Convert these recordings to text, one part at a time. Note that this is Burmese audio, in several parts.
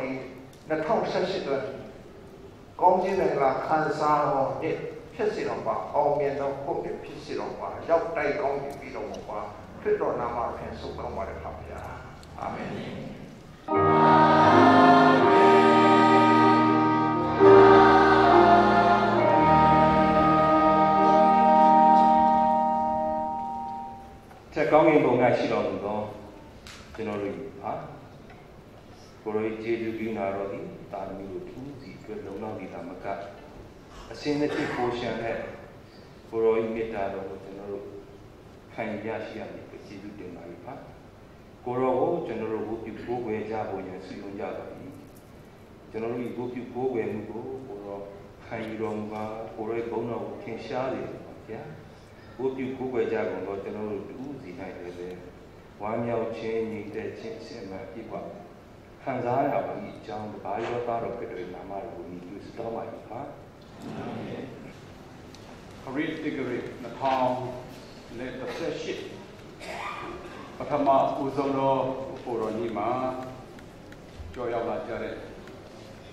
တဲ့တော်ဒီ2018အတွက်ကောင်းခြင်းနဲ့လာခံစားတော့နေ့ဖြစ်စီတော့ပါအောင်မြင်တော့ဖို့ဖြစ်စီတော့ပါရောက်တိုက်ကောင်းပြီးပြီးတော့ပါခရစ်တော်နာမဖြင့်ဆုတောင်းပါတယ်ဖာဗျာအာမင်ချက်ကောင်းကင်ဘုံကရှိတော်မူသောကျွန်တော်တို့ဟာ ကိုရောကျေးဇူးပြုနာတော်သည်တာသမီတို့ထူးစီအတွက်လုံလောက်နေတာမကအစင်းတစ်ဖြစ်ပိုရှံတဲ့ကိုရောဤမေတ္တာတော်ကိုကျွန်တော်တို့ခံရရှိရမည်ကျေးဇူးတင်ပါ၏ပါကိုရောကိုကျွန်တော်တို့ဝုပြုကိုးကွယ်ကြဖို့ရန်ဆုယုံကြပါ၏ကျွန်တော်တို့ဤဝုပြုကိုးကွယ်မှုကိုကိုရောခံယူတော်မူပါကိုရောဘုန်းတော်ကိုထင်ရှားစေပါဗျာဘုပြုကိုယ်ွယ်ကြကုန်တော့ကျွန်တော်တို့တူစီနိုင်တယ်လေဝမ်းမြောက်ခြင်းညီတဲ့ခြင်းအစင်မှပြည့်ဝ ခံစားရပါ၏အကြောင်းဘာရောသားတော်ဖြစ်တဲ့နာမတော်ကိုမြည်သူစတော်ပါ၏ပါခရစ်တိဂရိနှထောင်လက်တစ်ဆက်ရှိပထမဦးဆုံးတော့ဘုရောနီမှာကြောရောက်လာကြတဲ့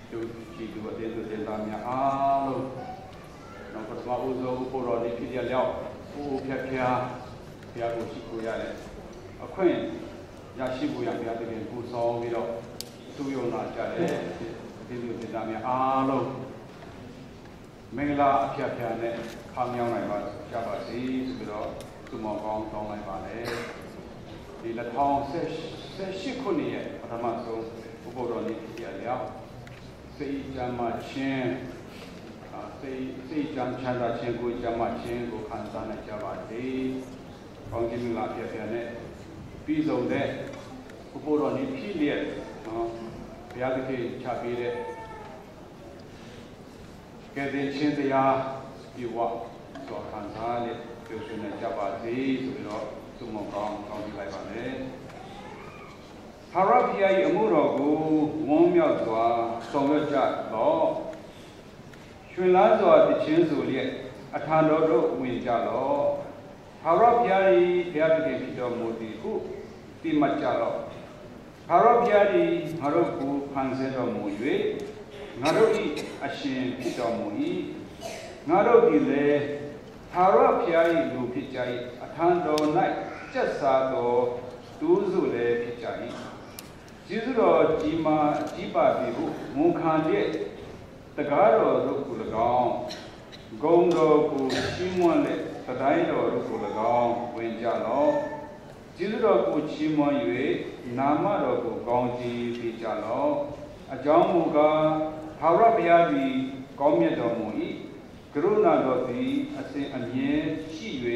သူကြည်သူအသေးသူတင်သားများအားလုံးနောက်ပထမဦးဆုံးဘုရောနီဖြစ်ရလျောက်ဦးဖြတ်ဖြားဘုရားကိုရှိခိုးရတဲ့အခွင့်ရရှိဖို့ရဘုရားတကယ်ပူဆောင်ပြီးတော့ သူယုံလာကြတဲ့အသေးသူတင်သားများအားလုံးမင်္ဂလာအဖျက်ဖျက်နဲ့ခါမြောင်းနိုင်ပါကြပါစေဆိုပြီးတော့သူမောကောင်းတောင်းလိုက်ပါလေဒီ2018ခုနှစ်ရဲ့ပထမဆုံးဘုဘောတော်နေ့ဖြစ်ရလျောက်စိတ်ကြမ်းမှချင်းအာစိတ်စိတ်ကြမ်းချမ်းသာခြင်းကိုကြမ်းမှချင်းကိုခံစားနိုင်ကြပါစေကောင်းခြင်းမင်္ဂလာအဖျက်ဖျက်နဲ့ပြီးဆုံးတဲ့ဘုဘောတော်နေ့ဖြစ်လျက်နော် ဘုရားသခင်ချပေးတဲ့ကဲတဲ့ချင်းတရားဒီဝသောခံစားနဲ့ပြုရှင်နေကြပါစေဆိုပြီးတော့သူ့မောကောင်းကောင်းပြလိုက်ပါမယ်။ဟာရဖျား၏အမှုတော်ကိုဝန်းမြောက်စွာဆောင်ရွက်ကြတော့ရှင်လားစွာတခြင်းဆိုလျက်အထာတော်တို့ဝင်ကြတော့ဟာရဖျား၏ဘုရားသခင်ဖြစ်တော်မူသည်ဟုတိမှတ်ကြတော့ ဟာရဖျား၏ငါတို့ကိုဖန်ဆင်းတော်မူ၍ငါတို့၏အရှင်ဖြစ်တော်မူ၏ငါတို့သည်လည်းသာရဖျား၏လူဖြစ်ကြ၏အထံတော်၌ကျက်စားသောသူစုလည်းဖြစ်ကြ၏ကျေးဇူးတော်ကြီးမားကြီးပါပြီဟုဝန်ခံလျက်တကားတော်တို့ကို၎င်းဂုံတော်ကိုချီးမွမ်းလက်သတိုင်းတော်တို့ကို၎င်းဝင်ကြလော့ ကျေးဇူးတော်ကိုချီးမွမ်း၍နာမတော်ကိုကောင်းကြီးပေးကြလော့အကြောင်းမူကားသာရဘုရားသည်ကောင်းမြတ်တော်မူ၏ကရုဏာတော်သည်အစဉ်အမြဲရှိ၍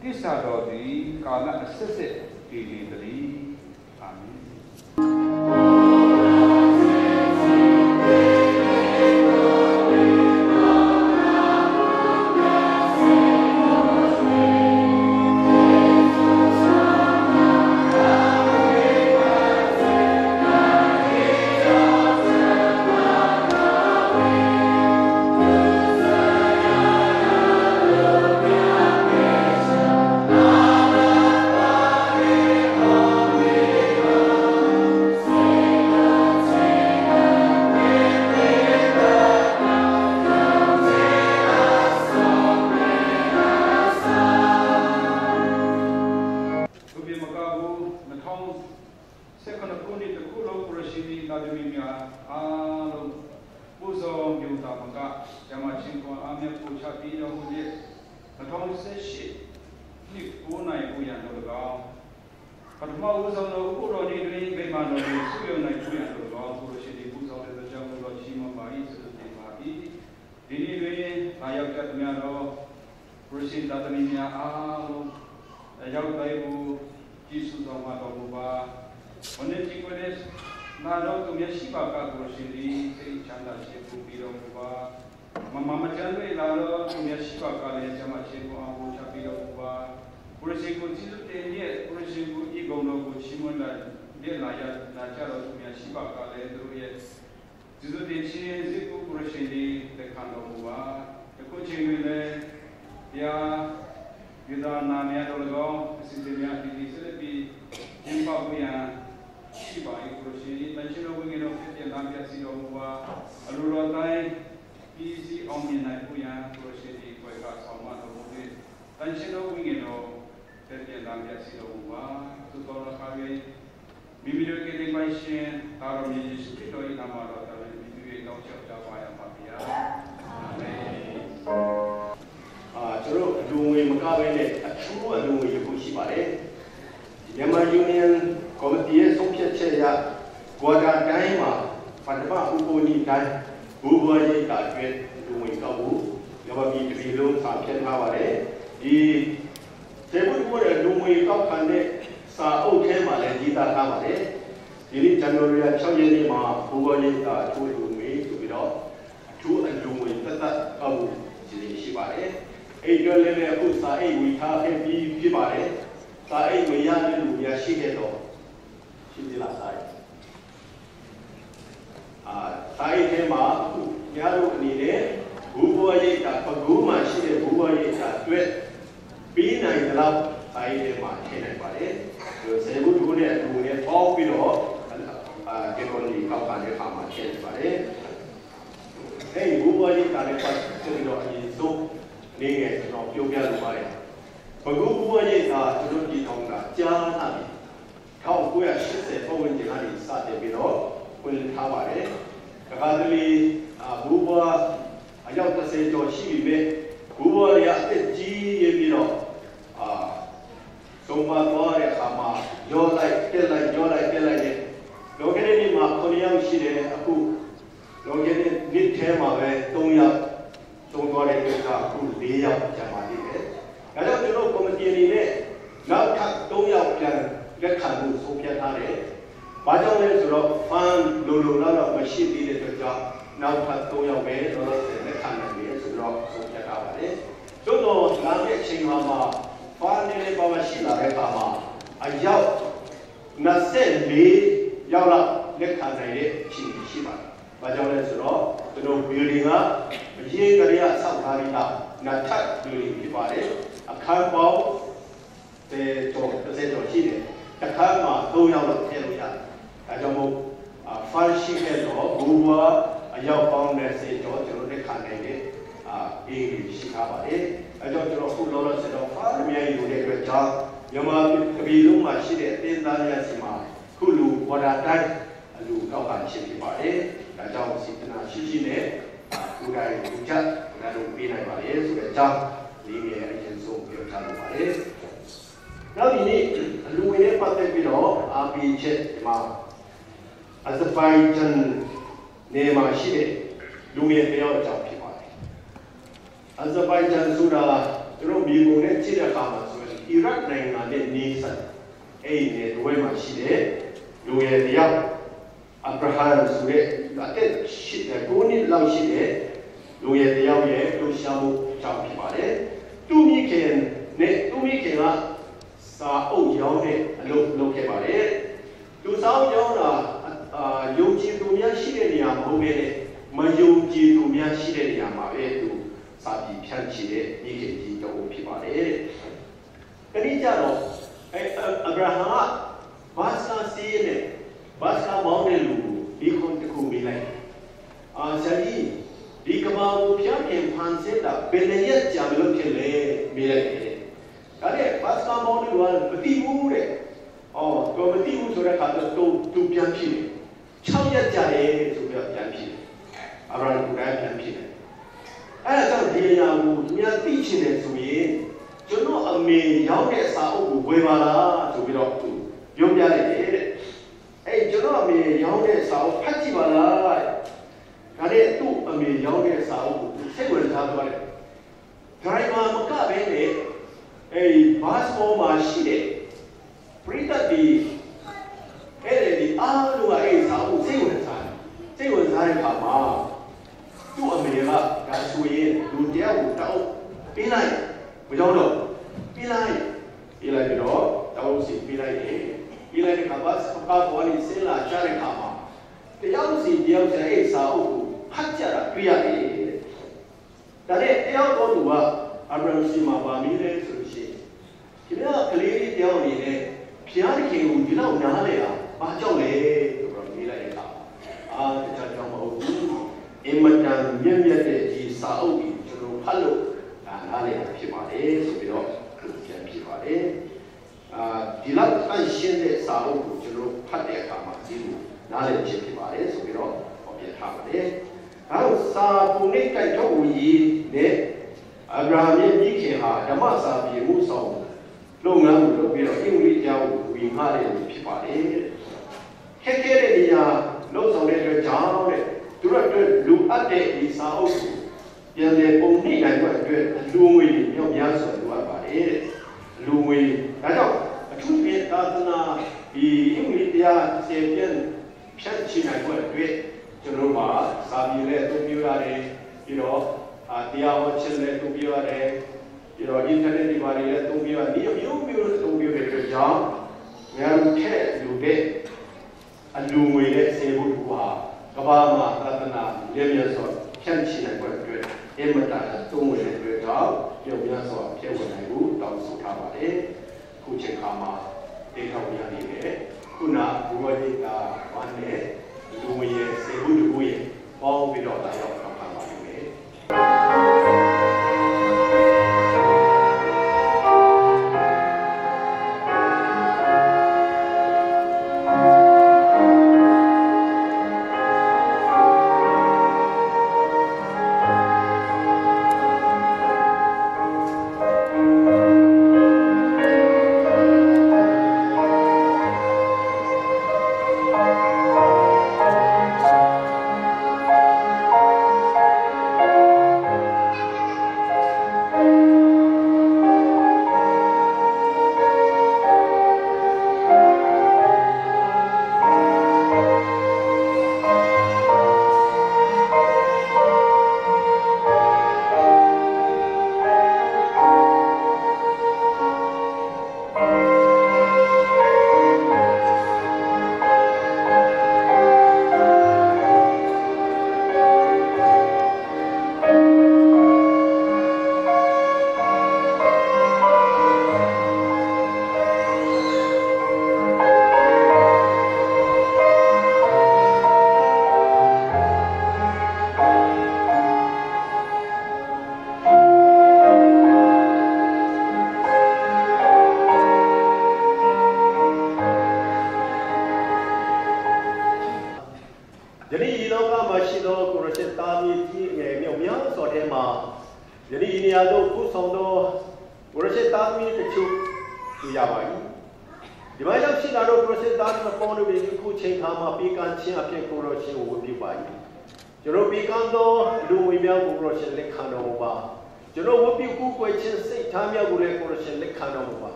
တစ္ဆာတော်သည်ကာလအဆက်ဆက်တည်နေသတည်း ရောက်တိုင်းကိုကြည်စုတော်မှာတော်မူပါဘုန်းကြီးကိုလည်းနာတော်သူမျက်ရှိပါကကိုရှင်သည်စိတ်ချမ်းသာခြင်းပူပြီးတော်မူပါမမမချမ်းတွေလာတော့သူများရှိပါကလည်းကျမချင်းကိုအောင်ဖို့ချပြီးတော့ပါဘုရားရှင်ကိုကြည့်တဲ့နေ့ဘုရားရှင်ကိုဤကုံတော်ကိုချီးမွမ်းလာလက်လာရလာကြတော့သူများရှိပါကလည်းသူရဲ့ကျေးဇူးတင်ခြင်းစိတ်ကိုဘုရားရှင်ဒီလက်ခံတော်မူပါအခုချိန်တွင်လည်းဘုရား ဒီသာနာမရတော်၎င်းအစီအစဉ်များဒီဒီဆက်လက်ပြီးကျင်းပဖို့ရန်ရှိပါ၏ဘုရားရှင်တန်ရှင်တော်ဝိငယ်တော်ဖြစ်ပြန်လာပြစီတော်မူပါအလိုတော်တိုင်းပြည်စည်းအောင်မြင်နိုင်ဖို့ရန်ဘုရားရှင်ဒီကွယ်ကဆောင်မတော်မူ၍တန်ရှင်တော်ဝိငယ်တော်ဖြစ်ပြန်လာပြစီတော်မူပါသူတော်တော်ခါ၍မိမိတို့ကိလေသာရှင်သာရမီယေရှုခရစ်တော်၏နာမတော်တော်လည်းမိသူ၏တောင်းချကြပါရပါဗျာအာမင်အာ ကျွန်တော်အလူငွေမကဘဲနဲ့အထူးအလူငွေရဖို့ရှိပါတယ်မြန်မာယူနီယံကော်မတီရဲ့ဆုံးဖြတ်ချက်အရဂွာဒါတိုင်းမှာပထမဥပနီတိုင်းဘူဘွားရိတ်တာအတွင်းအလူငွေကောက်ဖို့မြန်မာပြည်တစ်ပြည်လုံးစာဖြတ်ထားပါတယ်ဒီကျေဘုတ်ဘွားရဲ့အလူငွေကောက်ခံတဲ့စာအုပ်ထဲမှာလည်းရေးသားထားပါတယ်ဒီနေ့ဇန်နဝါရီ6ရက်နေ့မှာဘူဘွားရိတ်တာအထူးအလူငွေဆိုပြီးတော့အထူးအလူငွေသက်သက်ကောက်ဖို့စီစဉ်ရှိပါတယ် အဲ့ဒီလည်းလည်းအခုစာအိတ်ဝီထားခဲ့ပြီးဖြစ်ပါတယ်စာအိတ်ဝေရတဲ့လူများရှိခဲ့တော့ရှိသေးလားစာအိတ်အာစာအိတ်ထဲမှာအခုညာတို့အနေနဲ့ဘူဘဝရိတ်တာပကူးမှရှိတဲ့ဘူဘဝရိတ်တာအတွက်ပြီးနိုင်သလားစာအိတ်ထဲမှာထည့်နိုင်ပါတယ်ဒီစေဘူးဒုနဲ့အတူနဲ့ပေါင်းပြီးတော့အာကေတော်လီကောက်ပါတဲ့အခါမှာထည့်နေပါတယ်အဲ့ဒီဘူဘဝရိတ်တာလည်းပတ်သက်တော့အရင်ဆုံး နေငယ်ကျွန်တော်ပြောပြလိုပါတယ်။ဘဂုဘုရားရဲ့ကကျွန်တော်ဒီထောင်ကကြားနာပြီ။1980ပတ်ဝန်းကျင်ကနေစတင်ပြီးတော့ဝင်ထားပါတယ်။ကကာသလီအဘူဘွားအယောက်30ကျော်ရှိပြီပဲ။ဘူဘွားရအသက်ကြီးရပြီးတော့အာသုံးပါသွားတဲ့အခါမှာရောလိုက်တက်လိုက်ရောလိုက်တက်လိုက်နဲ့လောကရဲ့နေ့မှာ9ယောက်ရှိတယ်အခုလောကရဲ့နေ့ထဲမှာပဲ3ယောက်သုံးသွားတဲ့ကိစ္စအခု၄ယောက်ကျန်ပါသေးတယ်။ဒါကြောင့်ကျွန်တော်ကော်မတီအနေနဲ့နောက်ထပ်၃ယောက်ပြန်လက်ခံမှုဆုံးဖြတ်ထားတယ်။ဘာကြောင့်လဲဆိုတော့ fund လိုလိုတော့တော့မရှိသေးတဲ့အတွက်ကြောင့်နောက်ထပ်၃ယောက်ပဲတော့လက်ခံနိုင်ပြီဆိုတော့ဆုံးဖြတ်ထားပါတယ်။သို့တော့လာမယ့်အချိန်မှာမှာ fund နဲ့ပါမရှိလာတဲ့အခါမှာအယောက်24ယောက်လောက်လက်ခံနိုင်တဲ့အခြေအနေရှိပါတယ်။ဘာကြောင့်လဲဆိုတော့ကျွန်တော် building ကအရေးကလေးကဆောက်ထားပြီးသားနတ်ထပ် building ဖြစ်ပါတယ်။အခန်းပေါင်းတဲ့တော့တစ်ကျော်ရှိတယ်။တစ်ခန်းမှာ3ယောက်လောက်ထည့်လို့ရတယ်။ဒါကြောင့်မို့ function ရဲ့တော့ဘူဝါအယောက်ပေါင်း30ကျော်ကျွန်တော်လက်ခံနိုင်တဲ့အာအေးရှိထားပါတယ်။အဲကြောင့်ကျွန်တော်ခုလောလောဆယ်တော့ဖားမြဲယူတဲ့အတွက်ကြောင့်မြန်မာပြည်လုံးမှာရှိတဲ့အသင်းသားများစီမှာခုလူဝါဒတိုင်းအလူကောက်ပါရှိဖြစ်ပါတယ်။ဒါကြောင့်စေတနာရှိရှိနဲ့ကိုယ်တိုင်လူချက်ငါတို့ပေးနိုင်ပါလေဆိုတဲ့အ ကြောင်းလေးငယ်အရင်ဆုံးပြောထားလိုပါတယ်။နောက်ဒီနေ့အလူဝင်နဲ့ပတ်သက်ပြီးတော့အာပီချက်ဒီမှာအဇဘိုင်ဂျန်နေမှာရှိတဲ့လူငယ်တယောက်အကြောင်းဖြစ်ပါတယ်။အဇဘိုင်ဂျန်ဆိုတာသူတို့မြေပုံနဲ့ကြည့်တဲ့အခါမှာဆိုရင်အီရတ်နိုင်ငံနဲ့နေဆက်အဲ့ဒီနေဝဲမှာရှိတဲ့လူငယ်တယောက်အဗရာဟမ်ဆိုတဲ့အတက်ရှိတဲ့ကိုနှစ်လောက်ရှိတဲ့လူငယ်တယောက်ရဲ့လှူရှားမှု ကြောင့်ဖြစ်ပါတယ်။သူမိခင်နဲ့သူမိခင်ကစာအုပ်ရောင်းတဲ့အလုပ်လုပ်ခဲ့ပါတယ်။သူစာအုပ်ရောင်းတာအာယုံကြည်သူများရှိတဲ့နေရာမဟုတ်ဘဲနဲ့မယုံကြည်သူများရှိတဲ့နေရာမှာပဲသူစာပြီးဖြန့်ချီတဲ့မိခင်ကြီးတော်ဖြစ်ပါတယ်။အဲဒီကြတော့အဲအဗရာဟမ်ကဘာသာစီးနဲ့ဘာသာမောင်းတဲ့လူကိုဒီခွန်တခုမိလိုက်အာဆရာ ကြီးဒီကမာကိုဖြန့်ပြန်ဖန်ဆင်းတာဘယ်နဲ့ရက်ကြာမလို့ဖြစ်လဲမိလိုက်တယ်။ဒါနဲ့ဘာသာမောင်းတဲ့လူကမတိဘူးတဲ့။အော်ကိုမတိဘူးဆိုတဲ့အခါတော့သူသူပြန်ဖြစ်တယ်။6ရက်ကြာတယ်ဆိုပြီးတော့ပြန်ဖြစ်တယ်။အဗရာဟမ်ကပြန်ဖြစ်တယ်။အဲဒါကြောင့်ဒီအရာကိုသူများသိချင်တယ်ဆိုရင်ကျွန်တော်အမေရောက်တဲ့စာအုပ်ကိုဝယ်ပါလားဆိုပြီးတော့သူပြောပြလိုက်တယ်တဲ့။အဲကျွန်တော်အမေရောက်တဲ့စာအုပ်ဖတ်ကြည့်ပါလား။ ဒါနဲ့သူ့အမေရောက်တဲ့စာအုပ်ကိုစိတ်ဝင်စားသွားတယ်။ဒရိုင်ဘာမကဘဲနဲ့အဲဒီဘတ်စ်ပေါ်မှာရှိတဲ့ပရိသတ်ဒီအဲ့ဒီအားလုံးကအဲ့ဒီစာအုပ်စိတ်ဝင်စားတယ်။စိတ်ဝင်စားတဲ့အခါမှာသူ့အမေတွေကဒါဆိုရင်လူတယောက်ကိုတောက်ပေးလိုက်ဘယ်ကြောင့်တော့ပေးလိုက်ပေးလိုက်ပြီးတော့တောက်စီပေးလိုက်တယ်ပေးလိုက်တဲ့အခါမှာစကားပေါ်နေစင်လာချတဲ့အခါမှာတယောက်စီတယောက်စီအဲ့စာအုပ်ကို ဖတ်ကြတာတွေ့ရတယ်ဒါနဲ့တယောက်တော့သူကအဗြဟံစီမှာပါမိတယ်ဆိုလို့ရှိရင်ဒီကကလေးတယောက်အနေနဲ့ဘုရားသခင်ကိုဒီလောက်နားလဲတာဘာကြောင့်လဲဆိုတော့မေးလိုက်တဲ့အခါအာတခြားကြောင့်မဟုတ်ဘူးအင်မတန်မြင့်မြတ်တဲ့ဒီစာအုပ်ကိုကျွန်တော်ဖတ်လို့ဒါနားလဲတာဖြစ်ပါတယ်ဆိုပြီးတော့ပြန်ဖြစ်ပါတယ်အာဒီလောက်အရှင်းတဲ့စာအုပ်ကိုကျွန်တော်ဖတ်တဲ့အခါမှာဒီလိုနားလည်ဖြစ်ဖြစ်ပါတယ်ဆိုပြီးတော့ဟောပြထားပါတယ်။ အဲတော့စာပုံနဲ့ကြိုက်ထုတ်ဝင်ရေးနဲ့အာဗြဟံရဲ့မိခင်ဟာဓမ္မစာပြေမှုဆောင်လုပ်ငန်းကိုလုပ်ပြီးတော့အင်္ဂလိပ်ကျောင်းကိုဝင်ထားတယ်ဖြစ်ပါတယ်။ခက်ခဲတဲ့နေရာလုပ်ဆောင်တဲ့အတွက်ကြောင့်တဲ့သူတို့အတွက်လူအပ်တဲ့ဒီစာအုပ်ကိုပြန်လည်ပုံနှိမ့်နိုင်ဖို့အတွက်လူငွေမြောက်များစွာလိုအပ်ပါတယ်တဲ့။လူငွေဒါကြောင့်အထူးသဖြင့်သာသနာဒီအင်္ဂလိပ်တရားစေပြန်ဖြတ်ချနိုင်ဖို့အတွက် ကျွန်တော်မှာစာပြေလည်းအသုံးပြုရတယ်ပြီးတော့အာတရားဟောချက်လည်းအသုံးပြုရတယ်ပြီးတော့ internet တွေပါလည်းအသုံးပြုရတယ်ဒီအမျိုးမျိုးအသုံးပြုတဲ့အတွက်ကြောင့်ငါတို့ထက်လူတဲ့အလူငွေနဲ့စေဖို့ကူဟာကဘာမှာသာသနာလည်းမြတ်စွာဖြန့်ချနိုင်ဖို့အတွက်အမတန်သုံးဝင်တဲ့အတွက်ကြောင့်ပြုံးများစွာပြည့်ဝင်နိုင်ဖို့တောင်းဆိုထားပါတယ်ခုချိန်ခါမှာတေခေါရနေတယ်ခုနဘုရားကြီးကဝမ်းနဲ့ လူငွေရဲ့စေဖို့တူရဲ့ပေါင်းပြီးတော့လာရောက်ခံပါပါလိမ့်မယ်ယ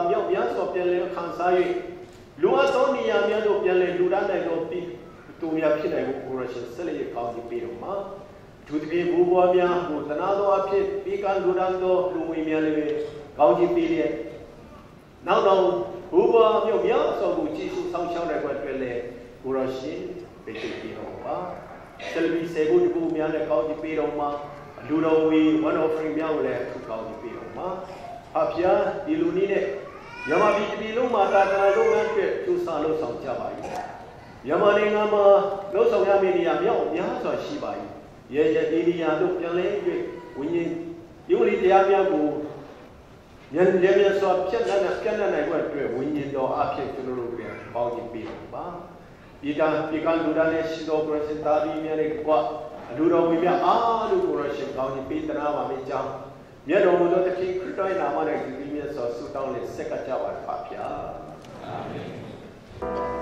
မလာမြောက်များစွာပြန်လည်ခံစား၍လူအပ်သောနေရာများသို့ပြန်လည်လူရနိုင်သောပြီးတူများဖြစ်နိုင်ဖို့ကိုရရှင်ဆက်လက်ရကောင်းကြီးပေးတော်မှာဒုတိယဘူဘွားများကိုတနာသောအဖြစ်ပြီးကံလူရန်သောလူဝင်များလည်းကောင်းကြီးပေးလျက်နောက်တော့ဘူဘွားမြို့များစွာကိုကြည့်ရှုဆောင်ရှောက်နိုင်ဖို့အတွက်လည်းကိုရရှင်ပေးပေးတော်ပါဆက်လက်ပြီးစေဖို့တကူများလည်းကောင်းကြီးပေးတော်မှာလူတော်ဝီ one offering များကိုလည်းထူကောင်းကြီးပေးတော်မှာအဖျားဒီလူနည်းနဲ့ မြန်မာပြည်တစ်ပြည်လုံးမှာတာတာလုပ်ငန်းအတွက်ကျူစာလုပ်ဆောင်ကြပါ၏မြန်မာနိုင်ငံမှာလုပ်ဆောင်ရမယ့်နေရာမြောက်များစွာရှိပါ၏ရဲရဲအိန္ဒိယတို့ပြန်လဲ၍ဝိညာဉ်ယုံလီတရားများကိုဉာဏ်ဉာဏ်များစွာဖြတ်လက်နဲ့ဖြတ်လက်နိုင်ဖို့အတွက်ဝိညာဉ်တော်အဖြစ်ကျွန်တော်တို့ပြန်ပေါင်းခြင်းပေးပါဒီကံဒီကံလူဒါနဲ့ရှိတော်ပရစင်တာဒီများနဲ့ကွာအလူတော်ဝင်များအားလုံးကိုရရှင်ကောင်းခြင်းပေးတနာပါမယ်ကြောင်း မြတ်တော်မူသောသခင်ခရစ်တော်၏နာမ၌ဒီဒီမြတ်စွာဆုတောင်းနဲ့ဆက်ကကြပါပါဗျာအာမင်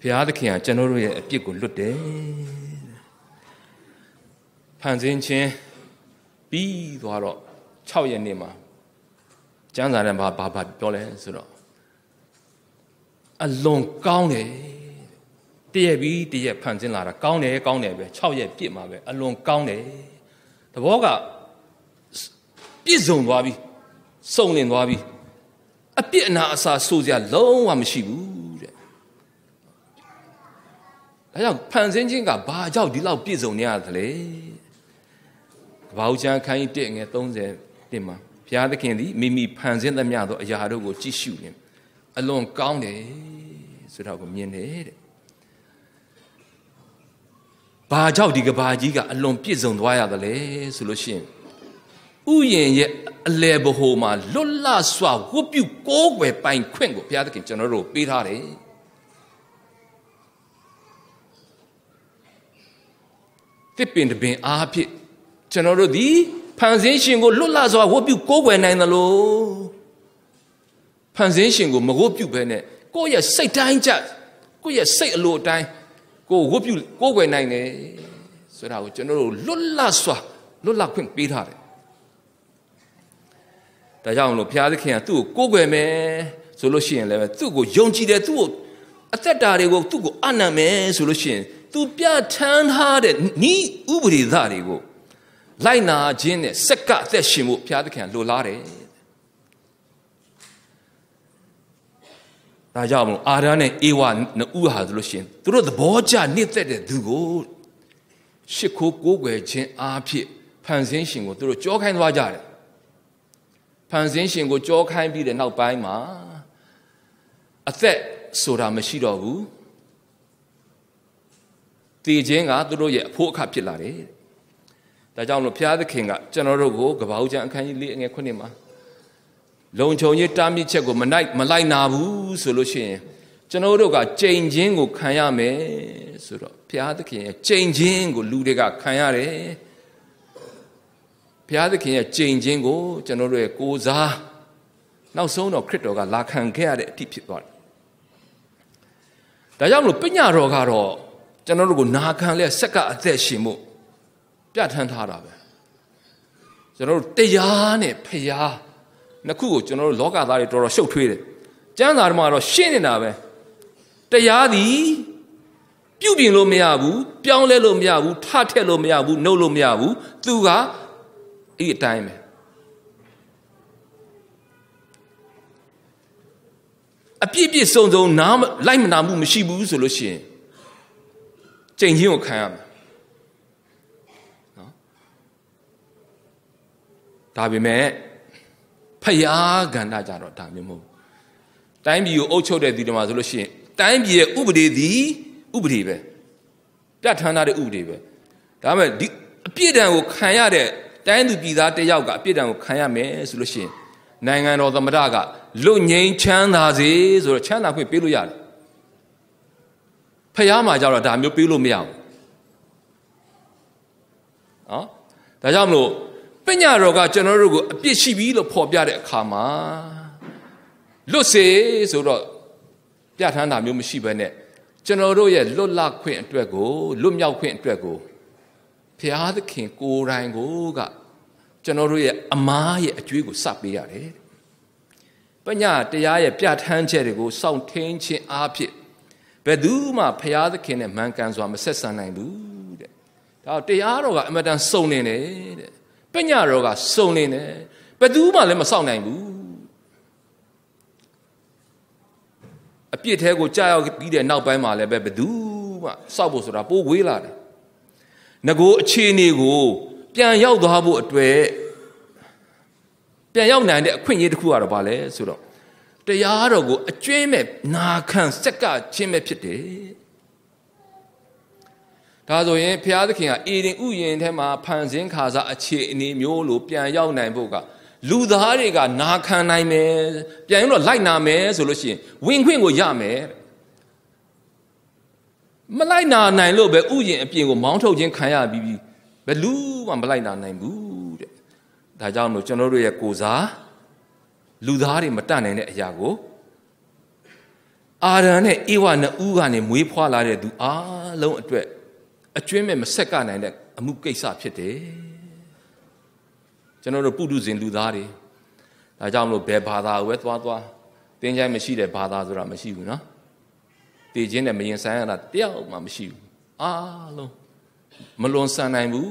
ဘုရားသခင်ကကျွန်တော်တို့ရဲ့အပြစ်ကိုလွတ်တယ်ဖန်ဆင်းခြင်းပြီးသွားတော့6ရက်နေ့မှာကျမ်းစာထဲမှာဘာဘာပြောလဲဆိုတော့အလွန်ကောင်းတယ်တရက်ပြီးတရက်ဖန်ဆင်းလာတာကောင်းတယ်ကောင်းတယ်ပဲ6ရက်ပြည့်မှာပဲအလွန်ကောင်းတယ်တဘောကပြည့်စုံသွားပြီစုံလင်သွားပြီအပြစ်အနာအစာဆိုစရာလုံးဝမရှိဘူးတဲ့ ဒါကြောင့်ဖန်ဆင်းခြင်းကဘာကြောင့်ဒီလောက်ပြည့်စုံနေရသလဲကဘာဦးချမ်းခိုင်းတဲ့ငယ်30တင်မှာဘုရားသခင်သည်မိမိဖန်ဆင်းသမျှသောအရာတို့ကိုကြည့်ရှုနေအလွန်ကောင်းတယ်ဆိုတော့ကိုမြင်တယ်တဲ့ဘာကြောင့်ဒီကဘာကြီးကအလွန်ပြည့်စုံသွားရသလဲဆိုလို့ရှိရင်ဥယျင်ရဲ့အလေဘဟိုမှာလွတ်လပ်စွာဝတ်ပြုကိုးကွယ်ပိုင်ခွင့်ကိုဘုရားသခင်ကျွန်တော်တို့ပေးထားတယ် တစ်ပင်တပင်အားဖြင့်ကျွန်တော်တို့ဒီဖန်ဆင်းရှင်ကိုလွတ်လပ်စွာဝတ်ပြုကိုးကွယ်နိုင်သလိုဖန်ဆင်းရှင်ကိုမဝတ်ပြုဘဲနဲ့ကိုယ့်ရဲ့စိတ်တိုင်းကြကိုယ့်ရဲ့စိတ်အလိုအတိုင်းကိုဝတ်ပြုကိုးကွယ်နိုင်တယ်ဆိုတာကိုကျွန်တော်တို့လွတ်လပ်စွာလွတ်လပ်ခွင့်ပေးထားတယ်ဒါကြောင့်လို့ဘုရားသခင်ကသူ့ကိုကိုးကွယ်မယ်ဆိုလို့ရှိရင်လည်းသူ့ကိုယုံကြည်တယ်သူ့ကိုအသက်တာတွေကိုသူ့ကိုအနံ့မယ်ဆိုလို့ရှိရင် သူပြဋ္ဌာန်းထားတဲ့ဤဥပဒေသားတွေကိုလိုက်နာခြင်းနဲ့စက်ကအသက်ရှင်ဖို့ဘုရားသခင်လိုလားတယ်ဒါကြောင့်မလို့အာရနဲ့အေဝနှစ်ဦးဟာဆိုလို့ရှိရင်သူတို့သဘောကျနှစ်သက်တဲ့သူကိုရှ िख ိုးကိုးကွယ်ခြင်းအားဖြင့်ဖန်ဆင်းရှင်ကိုသူတို့ကြောခိုင်းသွားကြတယ်ဖန်ဆင်းရှင်ကိုကြောခိုင်းပြီးတဲ့နောက်ပိုင်းမှာအသက်ဆိုတာမရှိတော့ဘူး တည်ခြင်းကသူတို့ရဲ့အဖို့အခဖြစ်လာတယ်ဒါကြောင့်လို့ဘုရားသခင်ကကျွန်တော်တို့ကိုကဘာဦးကျမ်းအခန်းကြီး၄အငယ်9မှာလုံခြုံရေးတားမြစ်ချက်ကိုမနိုင်မလိုက်နာဘူးဆိုလို့ရှိရင်ကျွန်တော်တို့ကကြိမ်ချင်းကိုခံရမယ်ဆိုတော့ဘုရားသခင်ရဲ့ကြိမ်ချင်းကိုလူတွေကခံရတယ်ဘုရားသခင်ရဲ့ကြိမ်ချင်းကိုကျွန်တော်တို့ရဲ့ကိုးစားနောက်ဆုံးတော့ခရစ်တော်ကလာခံခဲ့ရတဲ့အထိဖြစ်သွားတယ်ဒါကြောင့်မလို့ပညာတော်ကတော့ ကျွန်တော်တို့ကိုနာခံလဲစက်ကအသက်ရှင်မှုပြဋ္ဌာန်းထားတာပဲကျွန်တော်တို့တရားနဲ့ဖျားနှစ်ခုကိုကျွန်တော်တို့လောကသားတွေတော်တော်ရှုပ်ထွေးတယ်ကျမ်းစာထဲမှာတော့ရှင်းနေတာပဲတရားသည်ပြုပြင်လို့မရဘူးပြောင်းလဲလို့မရဘူးထထက်လို့မရဘူးနှုတ်လို့မရဘူးသူကအဲ့ဒီအတိုင်းပဲအပြည့်ပြည့်စုံစုံနားလိုက်မနာမှုမရှိဘူးဆိုလို့ရှိရင် ကြိမ်ချင်းကိုခံရမယ်နော်ဒါပေမဲ့ဖယားကန္တာကြတော့ဒါမျိုးမဟုတ်တိုင်းပြည်ကိုအုပ်ချုပ်တဲ့သူတွေမှာဆိုလို့ရှိရင်တိုင်းပြည်ရဲ့ဥပဒေသည်ဥပဒေပဲပြဋ္ဌာန်းထားတဲ့ဥပဒေပဲဒါပေမဲ့ဒီအပြစ်ဒဏ်ကိုခံရတဲ့တိုင်းသူပြည်သားတယောက်ကအပြစ်ဒဏ်ကိုခံရမယ်ဆိုလို့ရှိရင်နိုင်ငံတော်သမ္မတကလွတ်ငြိမ်းချမ်းသာစေဆိုတော့ချမ်းသာခွင့်ပေးလို့ရတယ် ဖះမှာကြတော့ဒါမျိုးပေးလို့မရဘူးနော်ဒါကြောင့်မလို့ပညာတော်ကကျွန်တော်တို့ကိုအပြစ်ရှိပြီလို့ဖော်ပြတဲ့အခါမှာလွတ်စေဆိုတော့ပြဋ္ဌာန်းတာမျိုးမရှိဘဲနဲ့ကျွန်တော်တို့ရဲ့လွတ်လပ်ခွင့်အတွက်ကိုလွတ်မြောက်ခွင့်အတွက်ကိုဘုရားသခင်ကိုယ်တိုင်ကိုကကျွန်တော်တို့ရဲ့အမားရဲ့အကျွေးကိုစပေးရတယ်။ပညာတရားရဲ့ပြဋ္ဌာန်းချက်တွေကိုစောင့်ထင်းခြင်းအားဖြင့် ဘယ်သူမှဘုရားသခင်နဲ့မှန်ကန်စွာမဆက်ဆံနိုင်ဘူးတဲ့။ဒါတရားတော်ကအမတန်စုံနေတယ်တဲ့။ပညာတော်ကစုံနေတယ်။ဘယ်သူမှလည်းမစောင့်နိုင်ဘူး။အပြစ်ထဲကိုကြာရောက်ပြီးတဲ့နောက်ပိုင်းမှာလည်းပဲဘယ်သူမှစောက်ဖို့ဆိုတာပိုးဝေးလာတယ်။ငကိုအခြေအနေကိုပြန်ရောက်သွားဖို့အတွက်ပြန်ရောက်နိုင်တဲ့အခွင့်အရေးတစ်ခုကတော့ဘာလဲဆိုတော့ တရားတော်ကိုအကျွင်းမဲ့နာခံစက်ကချင်းပဲဖြစ်တယ်ဒါဆိုရင်ဘုရားသခင်ကအေရင်ဥယျင်ထဲမှာဖန်ဆင်းခါစားအခြေအနေမျိုးလို့ပြန်ရောက်နိုင်ဖို့ကလူသားတွေကနာခံနိုင်မယ်ပြန်ရင်တော့လိုက်နာမယ်ဆိုလို့ရှိရင်ဝင်ခွင့်ကိုရမယ်မလိုက်နာနိုင်လို့ပဲဥယျင်အပြင်ကိုမောင်းထုတ်ခြင်းခံရပြီးဘယ်လူမှမလိုက်နာနိုင်ဘူးတဲ့ဒါကြောင့်လို့ကျွန်တော်တို့ရဲ့ကိုစား လူသားတွေမတတ်နိုင်တဲ့အရာကိုအာရန်နဲ့အေဝနှစ်ဦးကနေမွေးဖွားလာတဲ့သူအားလုံးအတွက်အကျွင်းမဲ့မဆက်ကနိုင်တဲ့အမှုကိစ္စဖြစ်တယ်ကျွန်တော်တို့ပုထုဇဉ်လူသားတွေဒါကြောင့်မလို့ဘယ်ဘာသာဝဲသွားသွားတင်းချိုင်းမရှိတဲ့ဘာသာဆိုတာမရှိဘူးနော်တည်ခြင်းနဲ့မရင်ဆိုင်ရတာတယောက်မှမရှိဘူးအားလုံးမလွန်ဆန်နိုင်ဘူး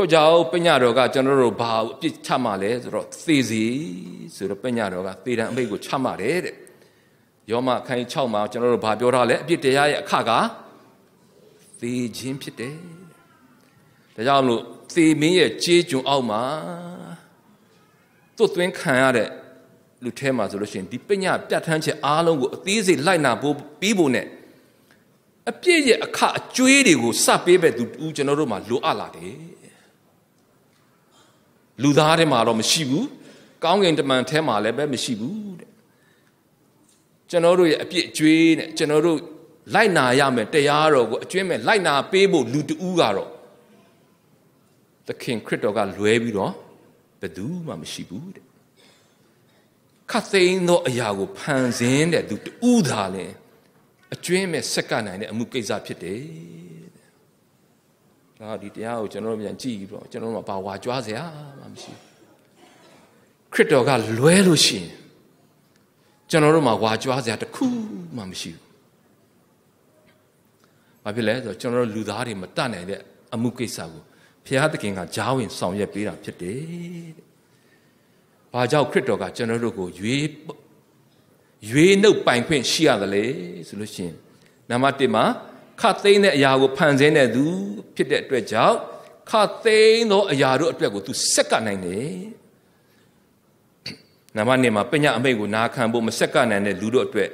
ထို့ကြောင့်ပညာတော်ကကျွန်တော်တို့ဘာအပြစ်ချမှလဲဆိုတော့သေစီဆိုတော့ပညာတော်ကသေတံအမိတ်ကိုချမှတယ်တဲ့ယောမခိုင်း6မှာကျွန်တော်တို့ဘာပြောထားလဲအပြစ်တရားရဲ့အခကသေခြင်းဖြစ်တယ်ဒါကြောင့်မလို့သေမင်းရဲ့ကြေးကျွန်အောက်မှာသွတ်သွင်းခံရတဲ့လူထဲမှာဆိုလို့ရှိရင်ဒီပညာပြတ်ထန်းချက်အားလုံးကိုအသေးစိတ်လိုက်နာဖို့ပြီးဖို့ ਨੇ အပြည့်ရဲ့အခအကျွေးတွေကိုစပေးပဲသူတူကျွန်တော်တို့မှာလိုအပ်လာတယ် လူသားထဲမှာတော့မရှိဘူးကောင်းကင်တမန်ထဲမှာလည်းပဲမရှိဘူးတဲ့ကျွန်တော်တို့ရဲ့အပြည့်အကျွေးနဲ့ကျွန်တော်တို့လိုက်နာရမယ်တရားတော်ကိုအကျွေးမဲ့လိုက်နာပေးဖို့လူတူကတော့သခင်ခရစ်တော်ကလွဲပြီးတော့ဘယ်သူမှမရှိဘူးတဲ့ခတ်သိမ်းသောအရာကိုဖန်ဆင်းတဲ့သူတူသာလင်အကျွင်းမဲ့ဆက်ကနိုင်တဲ့အမှုကိစ္စဖြစ်တယ်။ ဒါဒီတရားကိုကျွန်တော်တို့ပြန်ကြည့်ပြီးတော့ကျွန်တော်တို့မှာဘာဝါကြွားစရာမှမရှိဘူး။ခရစ်တော်ကလွဲလို့ရှိရင်ကျွန်တော်တို့မှာဝါကြွားစရာတစ်ခုမှမရှိဘူး။ဘာဖြစ်လဲဆိုတော့ကျွန်တော်တို့လူသားတွေမတတ်နိုင်တဲ့အမှုကိစ္စကိုဘုရားသခင်ကဂျားဝင်ဆောင်ရွက်ပေးတာဖြစ်တယ်။ဘာကြောင့်ခရစ်တော်ကကျွန်တော်တို့ကိုရွေးရွေးနှုတ်ပိုင်ခွင့်ရှိရတယ်လေဆိုလို့ရှိရင်နံပါတ်1မှာ ခတ်သိမ်းတဲ့အရာကိုဖန်ဆင်းတဲ့သူဖြစ်တဲ့အတွက်ကြောင့်ခတ်သိမ်းသောအရာတို့အတွက်ကို तू ဆက်ကနိုင်တယ်နံပါတ်2မှာပညာအမိတ်ကိုနာခံဖို့မဆက်ကနိုင်တဲ့လူတို့အတွက်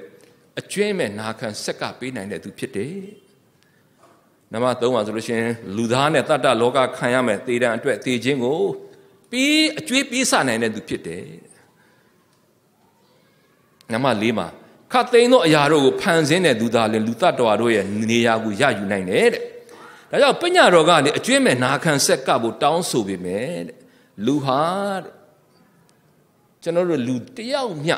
အကျွင်းမဲ့နာခံဆက်ကပေးနိုင်တဲ့သူဖြစ်တယ်နံပါတ်3မှာဆိုလို့ရှိရင်လူသားနဲ့တတ္တလောကခံရမယ်သေတံအတွက်သေခြင်းကိုပြီးအကျွေးပေးစနိုင်တဲ့သူဖြစ်တယ်နံပါတ်၄မှာ ခတ်သိမ်းသောအရာတို့ကိုဖန်ဆင်းတဲ့သူသားလည်းလူတ attva တို့ရဲ့နေရာကိုရယူနိုင်တယ်တဲ့။ဒါကြောင့်ပညာတော်ကနေအကျွင့်မဲ့နာခံဆက်ကပ်ဖို့တောင်းဆိုပေမဲ့တဲ့လူဟာတဲ့ကျွန်တော်တို့လူတယောက်မျှ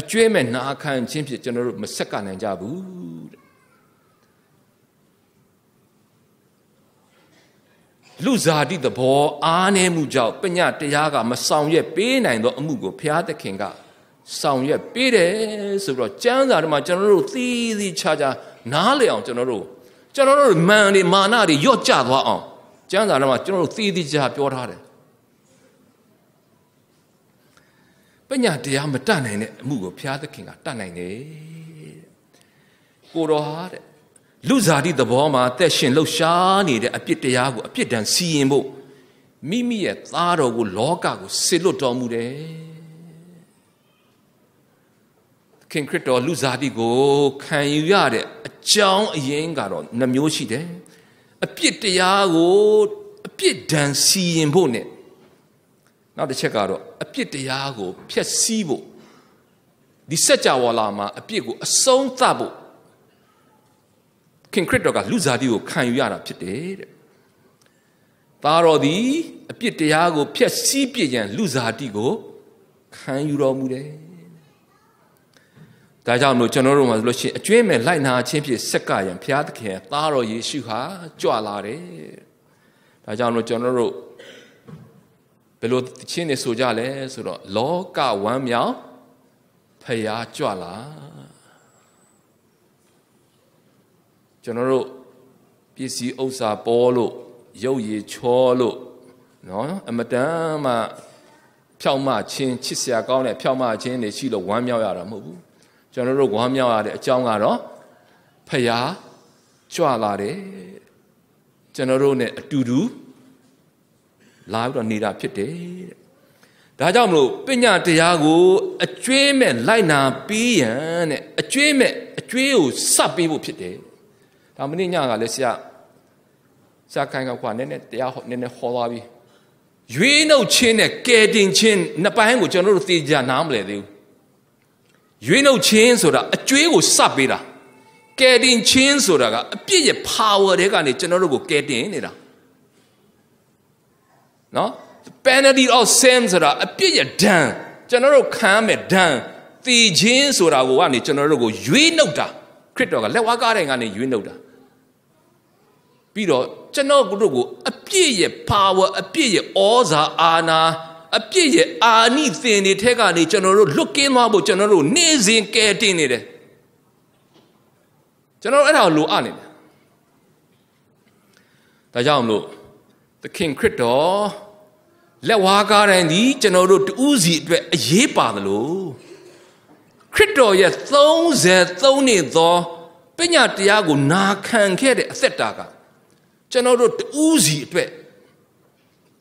အကျွင့်မဲ့နာခံခြင်းဖြစ်ကျွန်တော်တို့မဆက်ကနိုင်ကြဘူးတဲ့လူဇာတိသဘောအားနည်းမှုကြောင့်ပညာတရားကမဆောင်ရွက်ပေးနိုင်သောအမှုကိုဘုရားသခင်က ဆောင်ရွက်ပေးတယ်ဆိုတော့ကျမ်းစာထဲမှာကျွန်တော်တို့သီးသီးခြားခြားနားလည်အောင်ကျွန်တော်တို့ကျွန်တော်တို့မန်တွေမာနတွေရော့ကျသွားအောင်ကျမ်းစာထဲမှာကျွန်တော်တို့သီးသီးခြားပြောထားတယ်ပညာတရားမတတ်နိုင်တဲ့အမှုကိုဘုရားသခင်ကတတ်နိုင်တယ်ကိုတော်ဟာတဲ့လူဇာတိသဘောမှာအသက်ရှင်လှုပ်ရှားနေတဲ့အပြစ်တရားကိုအပြစ်ဒဏ်စီရင်ဖို့မိမိရဲ့သားတော်ကိုလောကကိုဆစ်လွတ်တော်မူတယ် ခင်ခရစ်တော်လူဇာတိကိုခံယူရတဲ့အကြောင်းအရင်းကတော့နှမျိုးရှိတယ်အပြစ်တရားကိုအပြစ်ဒဏ်စီရင်ဖို့ ਨੇ နောက်တစ်ချက်ကတော့အပြစ်တရားကိုဖျက်ဆီးဖို့ဒီစัจ java လာမှာအပြစ်ကိုအဆုံးသတ်ဖို့ခင်ခရစ်တော်ကလူစားတိကိုခံယူရတာဖြစ်တယ်တဲ့။သားတော်သည်အပြစ်တရားကိုဖျက်ဆီးပြစ်ရန်လူစားတိကိုခံယူတော်မူတယ်။ ဒါကြောင့်မလို့ကျွန်တော်တို့မှာဆိုလို့ရှိရင်အကျွင်းမဲ့လိုက်နာခြင်းဖြစ်ဆက်ကရန်ဘုရားသခင်သားတော်ယေရှုဟာကြွလာတယ်။ဒါကြောင့်မလို့ကျွန်တော်တို့ဘယ်လိုချင်းနေဆိုကြလဲဆိုတော့လောကဝမ်းမြောက်ဖရာကြွလာကျွန်တော်တို့ပစ္စည်းဥစ္စာပေါ်လို့ရုပ်ရည်ချောလို့နော်အမတန်မှဖြောက်မချင်းချစ်စရာကောင်းတဲ့ဖြောက်မချင်းတွေရှိလို့ဝမ်းမြောက်ရတာမဟုတ်ဘူး ကျွန်တော်တို့ဝမ်းမြောက်ရတဲ့အကြောင်းကတော့ဖယားကြွလာတယ်ကျွန်တော်တို့ ਨੇ အတူတူလာပြီးတော့နေတာဖြစ်တယ်တဲ့ဒါကြောင့်မလို့ပညာတရားကိုအကျွေးမဲ့လိုက်နာပြီးရန်တဲ့အကျွေးမဲ့အကျွေးကိုစပ်ပေးဖို့ဖြစ်တယ်ဒါမနေ့ညကလည်းဆရာဆရာခိုင်ကကွာနည်းနည်းတရားနည်းနည်းဟောသွားပြီရွေးနှုတ်ချင်းနဲ့ကဲတင်ချင်းနှစ်ပိုင်းကိုကျွန်တော်တို့သိကြနားမလဲသေးဘူး ရွေးနှုတ်ချင်းဆိုတာအကျွေးကိုစပ်ပေးတာကဲတင်ချင်းဆိုတာကအပြစ်ရဲ့ power တွေကနေကျွန်တော်တို့ကိုကဲတင်နေတာနော် penalty of sin ဆိုတာအပြစ်ရဲ့ဒဏ်ကျွန်တော်တို့ခံရမယ်ဒဏ်တည်ခြင်းဆိုတာကိုကနေကျွန်တော်တို့ကိုရွေးနှုတ်တာခရစ်တော်ကလက်ဝါးကားတဲ့ကနေရွေးနှုတ်တာပြီးတော့ကျွန်တော်တို့ကိုအပြည့်ရဲ့ power အပြည့်ရဲ့ဩဇာအာဏာ အပြည့်ရဲ့အာနိသင်တွေထက်ကနေကျွန်တော်တို့လွတ်ကင်းသွားဖို့ကျွန်တော်တို့နေ့စဉ်ကဲတင်နေတယ်ကျွန်တော်အဲ့ဒါကိုလိုအပ်နေတယ်ဒါကြောင့်မလို့သခင်ခရစ်တော်လက်ဝါးကားတိုင်းဒီကျွန်တော်တို့တူးစီအတွက်အရေးပါသလိုခရစ်တော်ရဲ့33နှစ်သောပညာတရားကိုနာခံခဲ့တဲ့အသက်တာကကျွန်တော်တို့တူးစီအတွက်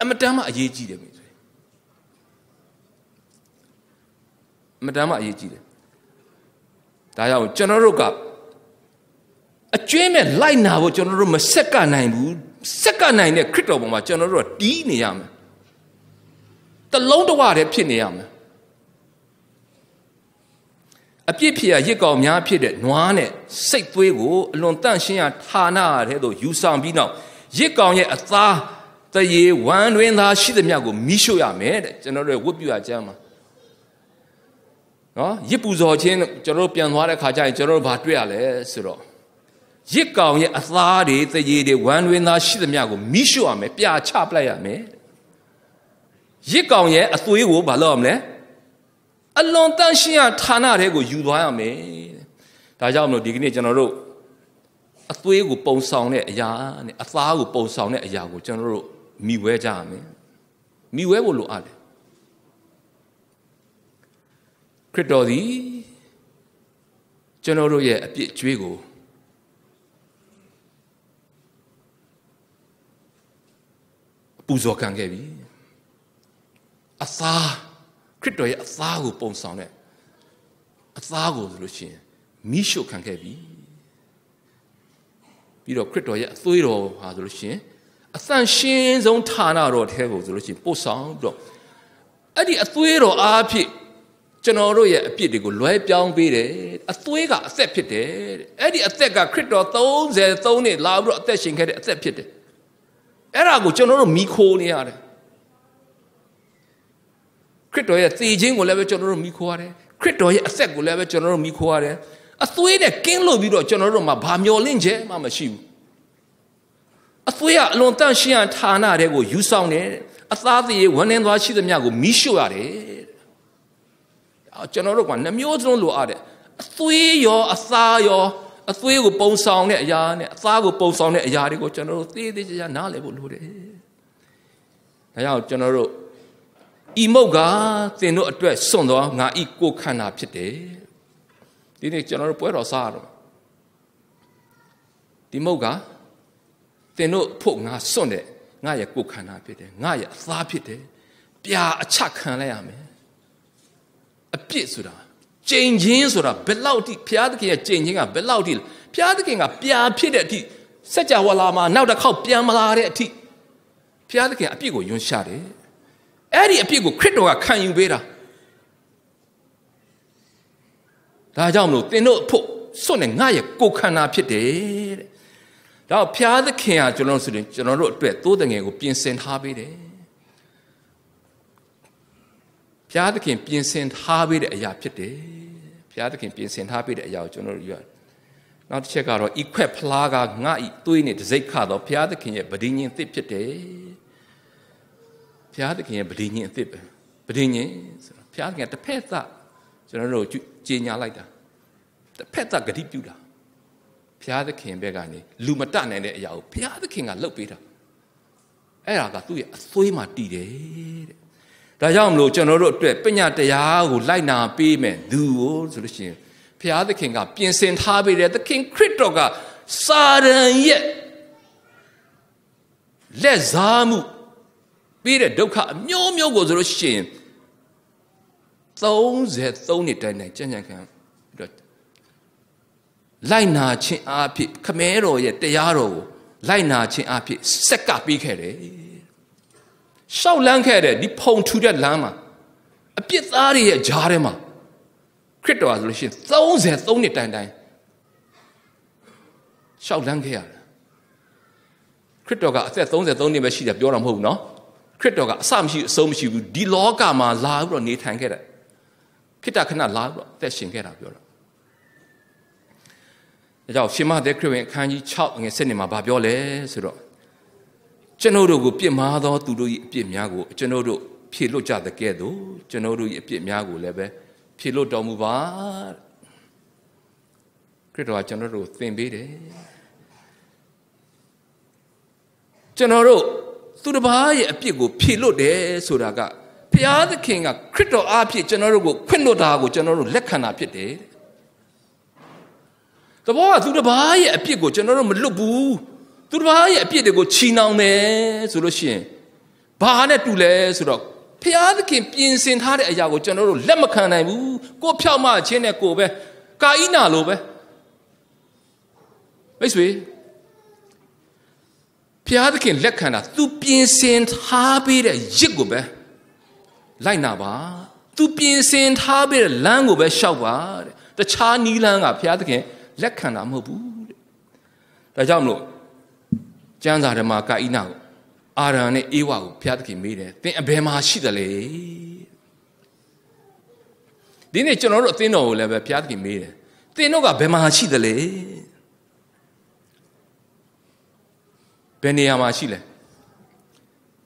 အမတမ်းမှအရေးကြီးတယ် မိတ်ဆွေအမတမ်းမှအရေးကြီးတယ်ဒါကြောင့်ကျွန်တော်တို့ကအကျွင်းမဲ့လိုက်နာဖို့ကျွန်တော်တို့မဆက်ကနိုင်ဘူးဆက်ကနိုင်တဲ့ခရစ်တော်ပေါ်မှာကျွန်တော်တို့ကတီးနေရမယ်တလုံးတဝတည်းဖြစ်နေရမယ်အပြစ်ဖြစ်ရရစ်ကောင်များဖြစ်တဲ့နွားနဲ့စိတ်သွေးကိုအလွန်တန့်ရှင်းရဌာနရတဲ့သို့ယူဆောင်ပြီးနောက်ရစ်ကောင်ရဲ့အသားတရေဝမ်းတွင်သာရှိသမျှကိုမိရှို့ရမယ်တဲ့ကျွန်တော်တို့ဝတ်ပြုရကြမ်းမှာ နော်ရစ်ပူဇော်ခြင်းကျွန်တော်တို့ပြန်သွားတဲ့ခါကျရင်ကျွန်တော်တို့ဘာတွေ့ရလဲဆိုတော့ရစ်ကောင်ရဲ့အသားတွေတရေတွေဝမ်းတွင်သာရှိသမျှကိုမိရှို့ရမယ်ပြာချပလိုက်ရမယ်ရစ်ကောင်ရဲ့အသွေးကိုဘာလုပ်ရမလဲအလွန်တန့်ရှင်းရဌာနတွေကိုယူသွားရမယ်ဒါကြောင့်မလို့ဒီကနေ့ကျွန်တော်တို့အသွေးကိုပုံဆောင်တဲ့အရာနဲ့အသားကိုပုံဆောင်တဲ့အရာကိုကျွန်တော်တို့မိဝဲကြရမယ်မိဝဲဖို့လိုအပ်တယ် ခရစ်တော်သည်ကျွန်တော်တို့ရဲ့အပြစ်ကြွေးကိုပူဇော်ခံခဲ့ပြီအသားခရစ်တော်ရဲ့အသားကိုပုံဆောင်တဲ့အသားကိုဆိုလို့ရှိရင်မိရှုခံခဲ့ပြီပြီးတော့ခရစ်တော်ရဲ့အသွေးတော်ဟာဆိုလို့ရှိရင်အသန့်ရှင်းဆုံးဌာနတော်ထဲကိုဆိုလို့ရှိရင်ပို့ဆောင်ပြီးတော့အဲ့ဒီအသွေးတော်အားဖြင့် ကျွန်တော်တို့ရဲ့အပြစ်တွေကိုလွဲပြောင်းပေးတယ်အသွေးကအသက်ဖြစ်တယ်အဲ့ဒီအသက်ကခရစ်တော်33နှစ်လာပြီးတော့အသက်ရှင်ခဲ့တဲ့အသက်ဖြစ်တယ်အဲ့ဒါကိုကျွန်တော်တို့မိခိုးနေရတယ်ခရစ်တော်ရဲ့သေခြင်းကိုလည်းပဲကျွန်တော်တို့မိခိုးရတယ်ခရစ်တော်ရဲ့အသက်ကိုလည်းပဲကျွန်တော်တို့မိခိုးရတယ်အသွေးနဲ့ကင်းလို့ပြီးတော့ကျွန်တော်တို့မှာဘာမျောလင့်ချက်မှမရှိဘူးအသွေးကအလွန်တန့်ရှင်းဌာနတွေကိုယူဆောင်တယ်အသားသေးဝန်းနေသွားရှိသမျှကိုမိရှို့ရတယ် ကျွန်တော်တို့ကနှမျိုးစလုံးလိုအပ်တယ်အသွေးရောအသားရောအသွေးကိုပုံဆောင်တဲ့အရာနဲ့အသားကိုပုံဆောင်တဲ့အရာတွေကိုကျွန်တော်တို့သေးသေးချာချာနားလည်ဖို့လိုတယ်ဒါကြောင့်ကျွန်တော်တို့ဤမုတ်ကသင်တို့အတွက်စွန့်သောငါဤကိုခန္ဓာဖြစ်တယ်ဒီနေ့ကျွန်တော်တို့ပွဲတော်စားရတော့ဒီမုတ်ကသင်တို့ဖို့ငါစွန့်တဲ့ငါရဲ့ကိုခန္ဓာဖြစ်တယ်ငါရဲ့အသားဖြစ်တယ်ပြာအချက်ခံလိုက်ရမယ် အပြစ်ဆိုတာကြိမ်ချင်းဆိုတာဘယ်လောက်ထိဘုရားသခင်ရဲ့ကြိမ်ချင်းကဘယ်လောက်ထိဘုရားသခင်ကပြာဖြစ်တဲ့အထိစัจ java လာမှာနောက်တစ်ခေါက်ပြန်မလာတဲ့အထိဘုရားသခင်အပြစ်ကိုယွန်းရှာတယ်အဲ့ဒီအပြစ်ကိုခရစ်တော်ကခံယူပေးတာဒါကြောင့်မလို့သင်တို့ဖို့စွန့်နေငါရဲ့ကိုယ်ခန္ဓာဖြစ်တယ်တဲ့ဒါဖျားသခင်ကကျွန်တော်ဆိုရင်ကျွန်တော်တို့အတွက်သိုးတငယ်ကိုပြင်ဆင်ထားပေးတယ် ဖျားသခင်ပြင်ဆင်ထားပေးတဲ့အရာဖြစ်တယ်ဖျားသခင်ပြင်ဆင်ထားပေးတဲ့အရာကိုကျွန်တော်တို့ယူရနောက်တစ်ချက်ကတော့ equip ဖလားကငါဤသွေးနဲ့တစိတ်ခတော့ဖျားသခင်ရဲ့ဗဒိညင်အသစ်ဖြစ်တယ်ဘုရားသခင်ရဲ့ဗဒိညင်အစ်စ်ပဲဗဒိညင်ဆိုတော့ဘုရားသခင်တစ်ဖက်သက်ကျွန်တော်တို့ကြီးညာလိုက်တာတစ်ဖက်သက်ဂတိပြုတာဘုရားသခင်ဘက်ကနေလူမတတ်နိုင်တဲ့အရာကိုဘုရားသခင်ကလှုပ်ပေးတာအဲ့ဒါကသူ့ရဲ့အသွေးမှာတည်တယ်တဲ့ ဒါကြောင့်မလို့ကျွန်တော်တို့အတွက်ပညာတရားကိုလိုက်နာပေးမယ်သူကိုဆိုလို့ရှိရင်ဘုရားသခင်ကပြင်ဆင်ထားပေးတယ်သခင်ခရစ်တော်ကစာရန်ရဲ့လက်စားမှုပေးတဲ့ဒုက္ခအမျိုးမျိုးကိုဆိုလို့ရှိရင်33နှစ်တိုင်းတိုင်းကြံ့ကြံ့ခံပြီးတော့လိုက်နာခြင်းအဖြစ်ခမဲတော်ရဲ့တရားတော်ကိုလိုက်နာခြင်းအဖြစ်စက်ကပေးခဲ့တယ် ရှောက်လန်းခဲ့တဲ့ဒီဖုံထူတဲ့လမ်းမှာအပြစ်သားတွေရဲ့ဂျားထဲမှာခရစ်တော်ဆိုလို့ရှိရင်33နှစ်တိုင်တိုင်ရှောက်လန်းခဲ့ရတယ်ခရစ်တော်ကအသက်33နှစ်ပဲရှိတယ်ပြောတာမဟုတ်ဘူးเนาะခရစ်တော်ကအစမရှိအဆုံးမရှိဘူးဒီလောကမှာလာပြီးတော့နေထိုင်ခဲ့တယ် ခိတ္တခဏလာတော့အသက်ရှင်ခဲ့တာပြောတာဒါကြောင့်ရှင်မသက်ခရစ်ဝင်အခန်းကြီး6ငွေ7မှာဗာပြောလဲဆိုတော့ ကျွန်တော်တို့ကိုပြစ်မှားသောသူတို့၏အပြစ်များကိုကျွန်တော်တို့ဖြေလွတ်ကြတဲ့ကဲ့သို့ကျွန်တော်တို့၏အပြစ်များကိုလည်းပဲဖြေလွတ်တော်မူပါခရစ်တော်ကကျွန်တော်တို့သင်ပေးတယ်ကျွန်တော်တို့သူတစ်ပါးရဲ့အပြစ်ကိုဖြေလွတ်တယ်ဆိုတာကဘုရားသခင်ကခရစ်တော်အားဖြင့်ကျွန်တော်တို့ကိုခွင့်လွတ်တာကိုကျွန်တော်တို့လက်ခံတာဖြစ်တယ်တဘောကသူတစ်ပါးရဲ့အပြစ်ကိုကျွန်တော်တို့မလွတ်ဘူး သူတစ်ပါးရဲ့အပြစ်တွေကိုချီနှောင်တယ်ဆိုလို့ရှိရင်ဘာနဲ့တူလဲဆိုတော့ဖျားသခင်ပြင်ဆင်ထားတဲ့အရာကိုကျွန်တော်တို့လက်မခံနိုင်ဘူးကိုဖြောက်မှချင်းနဲ့ကိုပဲကာဣနာလိုပဲမိတ်ဆွေဖျားသခင်လက်ခံတာသူပြင်ဆင်ထားပေးတဲ့ရစ်ကိုပဲလိုက်နာပါသူပြင်ဆင်ထားပေးတဲ့လမ်းကိုပဲရှောက်ပါတဲ့တခြားနီးလန်းကဘုရားသခင်လက်ခံတာမဟုတ်ဘူးတဲ့ဒါကြောင့်မလို့ ကျမ်းစာထဲမှာကာဣနာကိုအာရန်နဲ့အေဝါကိုဘုရားသခင်မေးတယ်သင်အဘယ်မှာရှိတယ်လဲဒီနေ့ကျွန်တော်တို့အသင်းတော်ကိုလည်းပဲဘုရားသခင်မေးတယ်သင်တို့ကဘယ်မှာရှိတယ်လဲဘယ်နေရာမှာရှိလဲ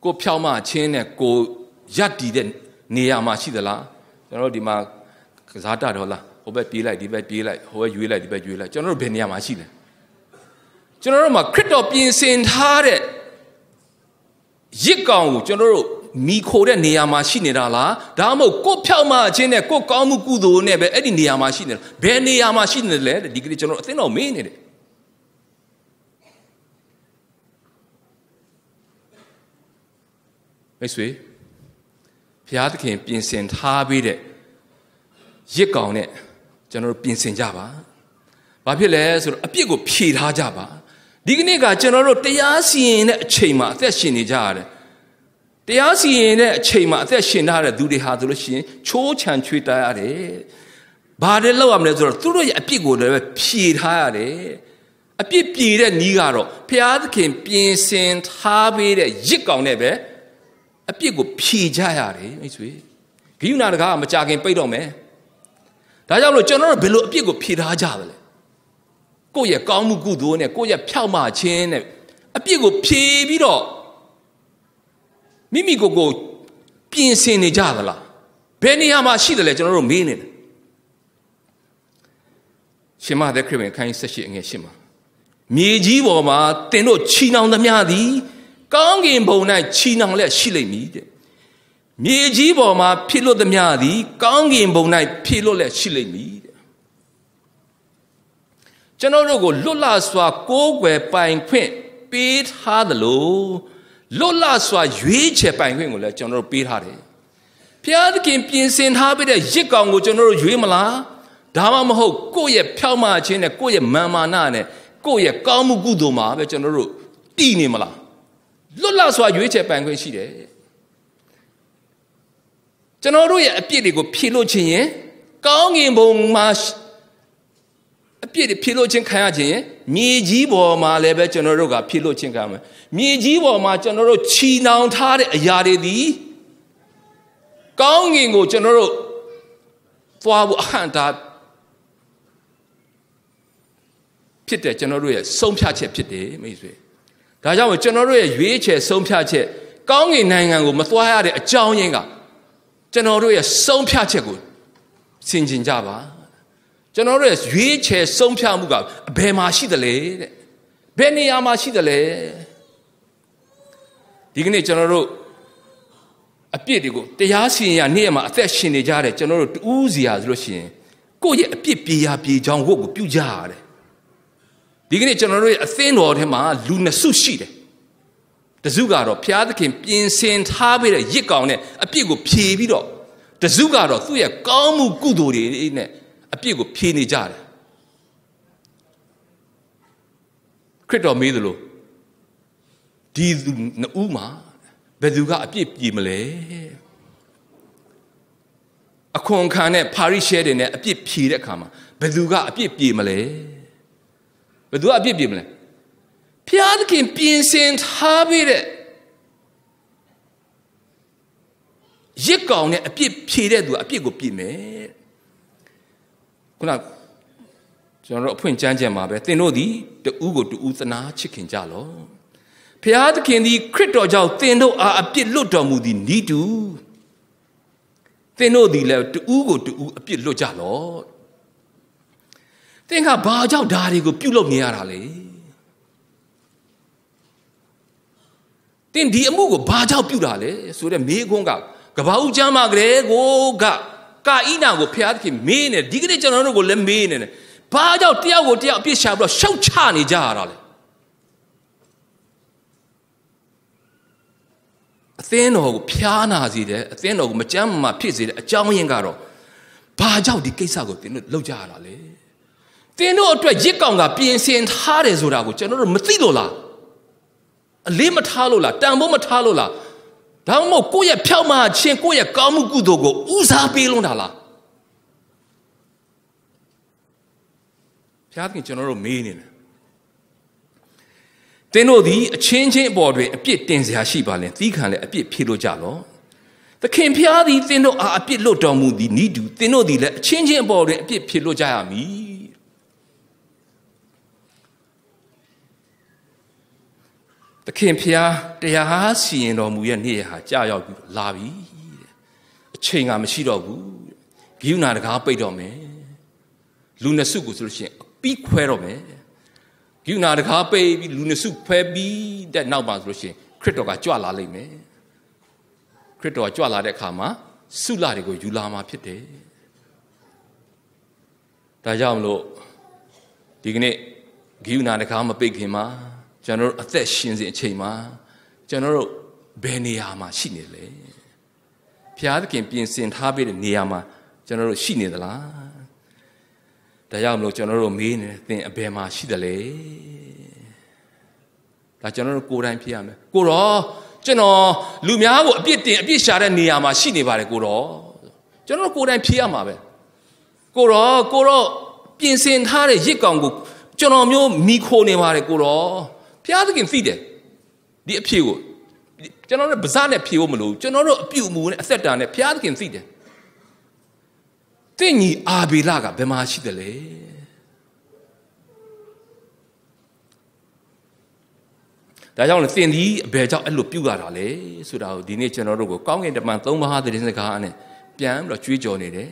ကိုဖြောင်းမချင်းနဲ့ကိုရက်တီတဲ့နေရာမှာရှိသလားကျွန်တော်တို့ဒီမှာကစားတတော်လားဟိုဘက်ပြေးလိုက်ဒီဘက်ပြေးလိုက်ဟိုဘက်ရွေးလိုက်ဒီဘက်ရွေးလိုက်ကျွန်တော်တို့ဘယ်နေရာမှာရှိလဲ ကျွန်တော်တို့မှာခရစ်တော်ပြင်ဆင်ထားတဲ့ရစ်ကောင်ကိုကျွန်တော်တို့မိခိုတဲ့နေရာမှာရှိနေတာလားဒါမှမဟုတ်ကိုဖြောက်မှချင်းနဲ့ကိုကောင်းမှုကုသိုလ်နဲ့ပဲအဲ့ဒီနေရာမှာရှိနေတယ်ဘယ်နေရာမှာရှိနေလဲဒီကနေ့ကျွန်တော်အသင်းတော်မေးနေတယ်မိတ်ဆွေဘုရားသခင်ပြင်ဆင်ထားပေးတဲ့ရစ်ကောင်နဲ့ကျွန်တော်တို့ပြင်ဆင်ကြပါ။ဘာဖြစ်လဲဆိုတော့အပြစ်ကိုဖြေထားကြပါ။ ဒီကနေ့ကကျွန်တော်တို့တရားစီရင်တဲ့အချိန်မှာအသက်ရှင်နေကြရတယ်။တရားစီရင်တဲ့အချိန်မှာအသက်ရှင်ထားတဲ့သူတွေဟာဆိုလို့ရှိရင်ချိုးချံချွေတားရတယ်။ဘာတွေလောက်ရမလဲဆိုတော့သူတို့ရဲ့အပြစ်ကိုလည်းဖြေထားရတယ်။အပြစ်ပြေတဲ့နီးကတော့ဘုရားသခင်ပြင်ဆင်ထားပေးတဲ့ရစ်ကောင်နဲ့ပဲအပြစ်ကိုဖြေကြရတယ်မိတ်ဆွေဂိယူနာတကားမကြခင်ပိတ်တော့မယ်ဒါကြောင့်လို့ကျွန်တော်တို့ဘယ်လိုအပြစ်ကိုဖြေထားကြသလဲ ကိုယ့်ရဲ့ကောင်းမှုကုသိုလ်နဲ့ကိုယ့်ရဲ့ဖြောက်မှခြင်းနဲ့အပြစ်ကိုဖြေပြီးတော့မိမိကိုယ်ကိုပြင်ဆင်နေကြသလားဘယ်နေရာမှာရှိတယ်လဲကျွန်တော်တို့မေးနေတယ်ရှင်မသက်ခရစ်ဝင်ခိုင်းဆက်ရှိအငယ်ရှင်းမှာမြေကြီးပေါ်မှာတင်တို့ချီနှောင်သမျှသည်ကောင်းကင်ဘုံ၌ချီနှောင်လက်ရှိလိမ့်မည်တဲ့မြေကြီးပေါ်မှာဖြစ်လို့သမျှသည်ကောင်းကင်ဘုံ၌ဖြစ်လို့လက်ရှိလိမ့်မည်တဲ့ ကျွန်တော်တို့ကိုလွတ်လပ်စွာကိုးကွယ်ပိုင်ခွင့်ပေးထားသလိုလွတ်လပ်စွာရွေးချယ်ပိုင်ခွင့်ကိုလည်းကျွန်တော်တို့ပေးထားတယ်ဘုရားသခင်ပြင်ဆင်ထားပေးတဲ့ရစ်ကောင်ကိုကျွန်တော်တို့ရွေးမလားဒါမှမဟုတ်ကိုယ့်ရဲ့ဖြောက်မှခြင်းနဲ့ကိုယ့်ရဲ့မာမာနနဲ့ကိုယ့်ရဲ့ကောင်းမှုကုသိုလ်မှာပဲကျွန်တော်တို့တည်နေမလားလွတ်လပ်စွာရွေးချယ်ပိုင်ခွင့်ရှိတယ်ကျွန်တော်တို့ရဲ့အပြစ်တွေကိုဖြေလို့ခြင်းရင်ကောင်းကင်ဘုံမှာ အပြစ်တွေဖြေလို့ခြင်းခံရခြင်းရင်မြေကြီးပေါ်မှာလည်းပဲကျွန်တော်တို့ကဖြေလို့ခြင်းခံမယ်မြေကြီးပေါ်မှာကျွန်တော်တို့ခြီနှောင်ထားတဲ့အရာတွေဒီကောင်းကင်ကိုကျွန်တော်တို့သွားဖို့အဟန့်တာဖြစ်တယ်ကျွန်တော်တို့ရဲ့ဆုံးဖြတ်ချက်ဖြစ်တယ်မိတ်ဆွေဒါကြောင့်ကျွန်တော်တို့ရဲ့ရွေးချယ်ဆုံးဖြတ်ချက်ကောင်းကင်နိုင်ငံကိုမသွားရတဲ့အကြောင်းရင်းကကျွန်တော်တို့ရဲ့ဆုံးဖြတ်ချက်ကိုဆင်ခြင်ကြပါ ကျွန်တော်တို့ရဲ့ရွေးချယ်ဆုံးဖြတ်မှုကအဘယ်မှာရှိသလဲတဲ့ဘယ်နေရာမှာရှိသလဲဒီကနေ့ကျွန်တော်တို့အပြစ်တွေကိုတရားစီရင်ရနေ့မှာအသက်ရှင်နေကြတဲ့ကျွန်တော်တို့တူးစီရဆိုလို့ရှိရင်ကိုယ့်ရဲ့အပြစ်ပြေရပြေချောင်းဝတ်ကိုပြုကြရတယ်ဒီကနေ့ကျွန်တော်တို့ရဲ့အသင်းတော်ထဲမှာလူနှစ်စုရှိတယ်တစုကတော့ဘုရားသခင်ပြင်ဆင်ထားပေးတဲ့ရစ်ကောင်နဲ့အပြစ်ကိုဖြေပြီးတော့တစုကတော့သူ့ရဲ့ကောင်းမှုကုသိုလ်တွေနဲ့ အပြစ်ကိုဖြေနေကြတယ်ခရစ်တော်မေးသလိုဒီသူနှစ်ဦးမှာဘယ်သူကအပြစ်ပြေမလဲအခွန်ခံတဲ့ပါရိရှဲတွေနဲ့အပြစ်ဖြေတဲ့အခါမှာဘယ်သူကအပြစ်ပြေမလဲဘယ်သူကအပြစ်ပြေမလဲဖျားသခင်ပြင်ဆင်ထားပေးတဲ့ရစ်ကောင်နဲ့အပြစ်ဖြေတဲ့သူကအပြစ်ကိုပြင်မယ် ခုနကျွန်တော်တို့အဖွင့်ကြမ်းကြံမှာပဲသင်တို့သည်တူးကိုတူးသနာချစ်ခင်ကြလောဖျားသခင်သည်ခရစ်တော်ကြောင့်သင်တို့အားအပြစ်လွတ်တော်မူသည်ဤတူသင်တို့သည်လည်းတူးကိုတူးအပြစ်လွတ်ကြလောသင်ကဘာကြောင့်ဓာတွေကိုပြုတ်လုပ်နေရတာလဲသင်ဒီအမှုကိုဘာကြောင့်ပြုတ်တာလဲဆိုတဲ့မေးခွန်းကကဘာဦးကျမ်းမှာကလေးကိုက ကာဣနာကိုဖျားသခင်မေးနေဒီကနေ့ကျွန်တော်တို့ကိုလည်းမေးနေတယ်ဘာကြောင့်တယောက်ကိုတယောက်အပြစ်ရှာပြီးတော့ရှောက်ချနေကြရတာလဲအသင်းတော်ကိုဖျားနာစေတယ်အသင်းတော်ကိုမကြမ်းမမှဖြစ်စေတဲ့အကြောင်းရင်းကတော့ဘာကြောင့်ဒီကိစ္စကိုသင်တို့လုပ်ကြရတာလဲသင်တို့အတွက်ရစ်ကောင်ကပြင်ဆင်ထားတယ်ဆိုတာကိုကျွန်တော်တို့မသိလို့လားအလေးမထားလို့လားတန်ဖိုးမထားလို့လား ဒါမှမဟုတ်ကိုယ့်ရဲ့ဖြောက်မှချင်းကိုယ့်ရဲ့ကောင်းမှုကုသိုလ်ကိုဦးစားပေးလွန်းတာလားဖျားခင်ကျွန်တော်တို့မေးနေတယ်သင်တို့သည်အချင်းချင်းအပေါ်တွင်အပြစ်တင်စရာရှိပါလင်သီးခံလည်းအပြစ်ဖြေလို့ကြလောသခင်ဖျားသည်သင်တို့အားအပြစ်လွတ်တော်မူသည်ဤတူသင်တို့သည်လည်းအချင်းချင်းအပေါ်တွင်အပြစ်ဖြေလို့ကြရမည် သခင်ဖျားတရားစီရင်တော်မူရဲ့နေ့ဟာကြာရောက်ပြီးလာပြီတဲ့အချိန်ကမရှိတော့ဘူးဂိယူနာတကားပိတ်တော့မယ်လူနှစ်စုကိုဆိုလို့ရှိရင်ပြီးခွဲတော့မယ်ဂိယူနာတကားပိတ်ပြီးလူနှစ်စုခွဲပြီးတဲ့နောက်မှာဆိုလို့ရှိရင်ခရစ်တော်ကကြွလာလိမ့်မယ်ခရစ်တော်ကကြွလာတဲ့အခါမှာဆုလာတွေကိုယူလာမှာဖြစ်တယ်ဒါကြောင့်မလို့ဒီကနေ့ဂိယူနာတကားမပိတ်ခင်မှာ ကျွန်တော်တို့အသက်ရှင်စဉ်အချိန်မှာကျွန်တော်တို့ဘယ်နေရာမှာရှိနေလဲဘုရားသခင်ပြင်ဆင်ထားပေးတဲ့နေရာမှာကျွန်တော်တို့ရှိနေသလားဒါကြောင့်မလို့ကျွန်တော်တို့မေးနေသင်အဘယ်မှာရှိတယ်လဲဒါကျွန်တော်တို့ကိုယ်တိုင်ဖြစ်ရမယ်ကိုတော့ကျွန်တော်လူများကိုအပြစ်တင်အပြစ်ရှာတဲ့နေရာမှာရှိနေပါတယ်ကိုတော့ကျွန်တော်ကိုယ်တိုင်ဖြစ်ရမှာပဲကိုတော့ကိုတော့ပြင်ဆင်ထားတဲ့ရစ်ကောင်ကိုကျွန်တော်မျိုးမိခိုနေပါတယ်ကိုတော့ ဘုရားသခင်သိတယ်ဒီအဖြစ်ကိုကျွန်တော်တို့ဗဇနဲ့ဖြေဖို့မလို့ကျွန်တော်တို့အပြုအမူနဲ့အသက်တာနဲ့ဘုရားသခင်သိတယ်တင့်ညီအာဘေလကဘယ်မှာရှိတယ်လဲဒါကြောင့်လည်းသင်ဒီအဘယ်ကြောင့်အဲ့လိုပြုတ်ရတာလဲဆိုတာကိုဒီနေ့ကျွန်တော်တို့ကိုကောင်းကင်တမန်သုံးပါးသတင်းစကားနဲ့ပြန်ပြီးတော့ကြွေးကြော်နေတယ်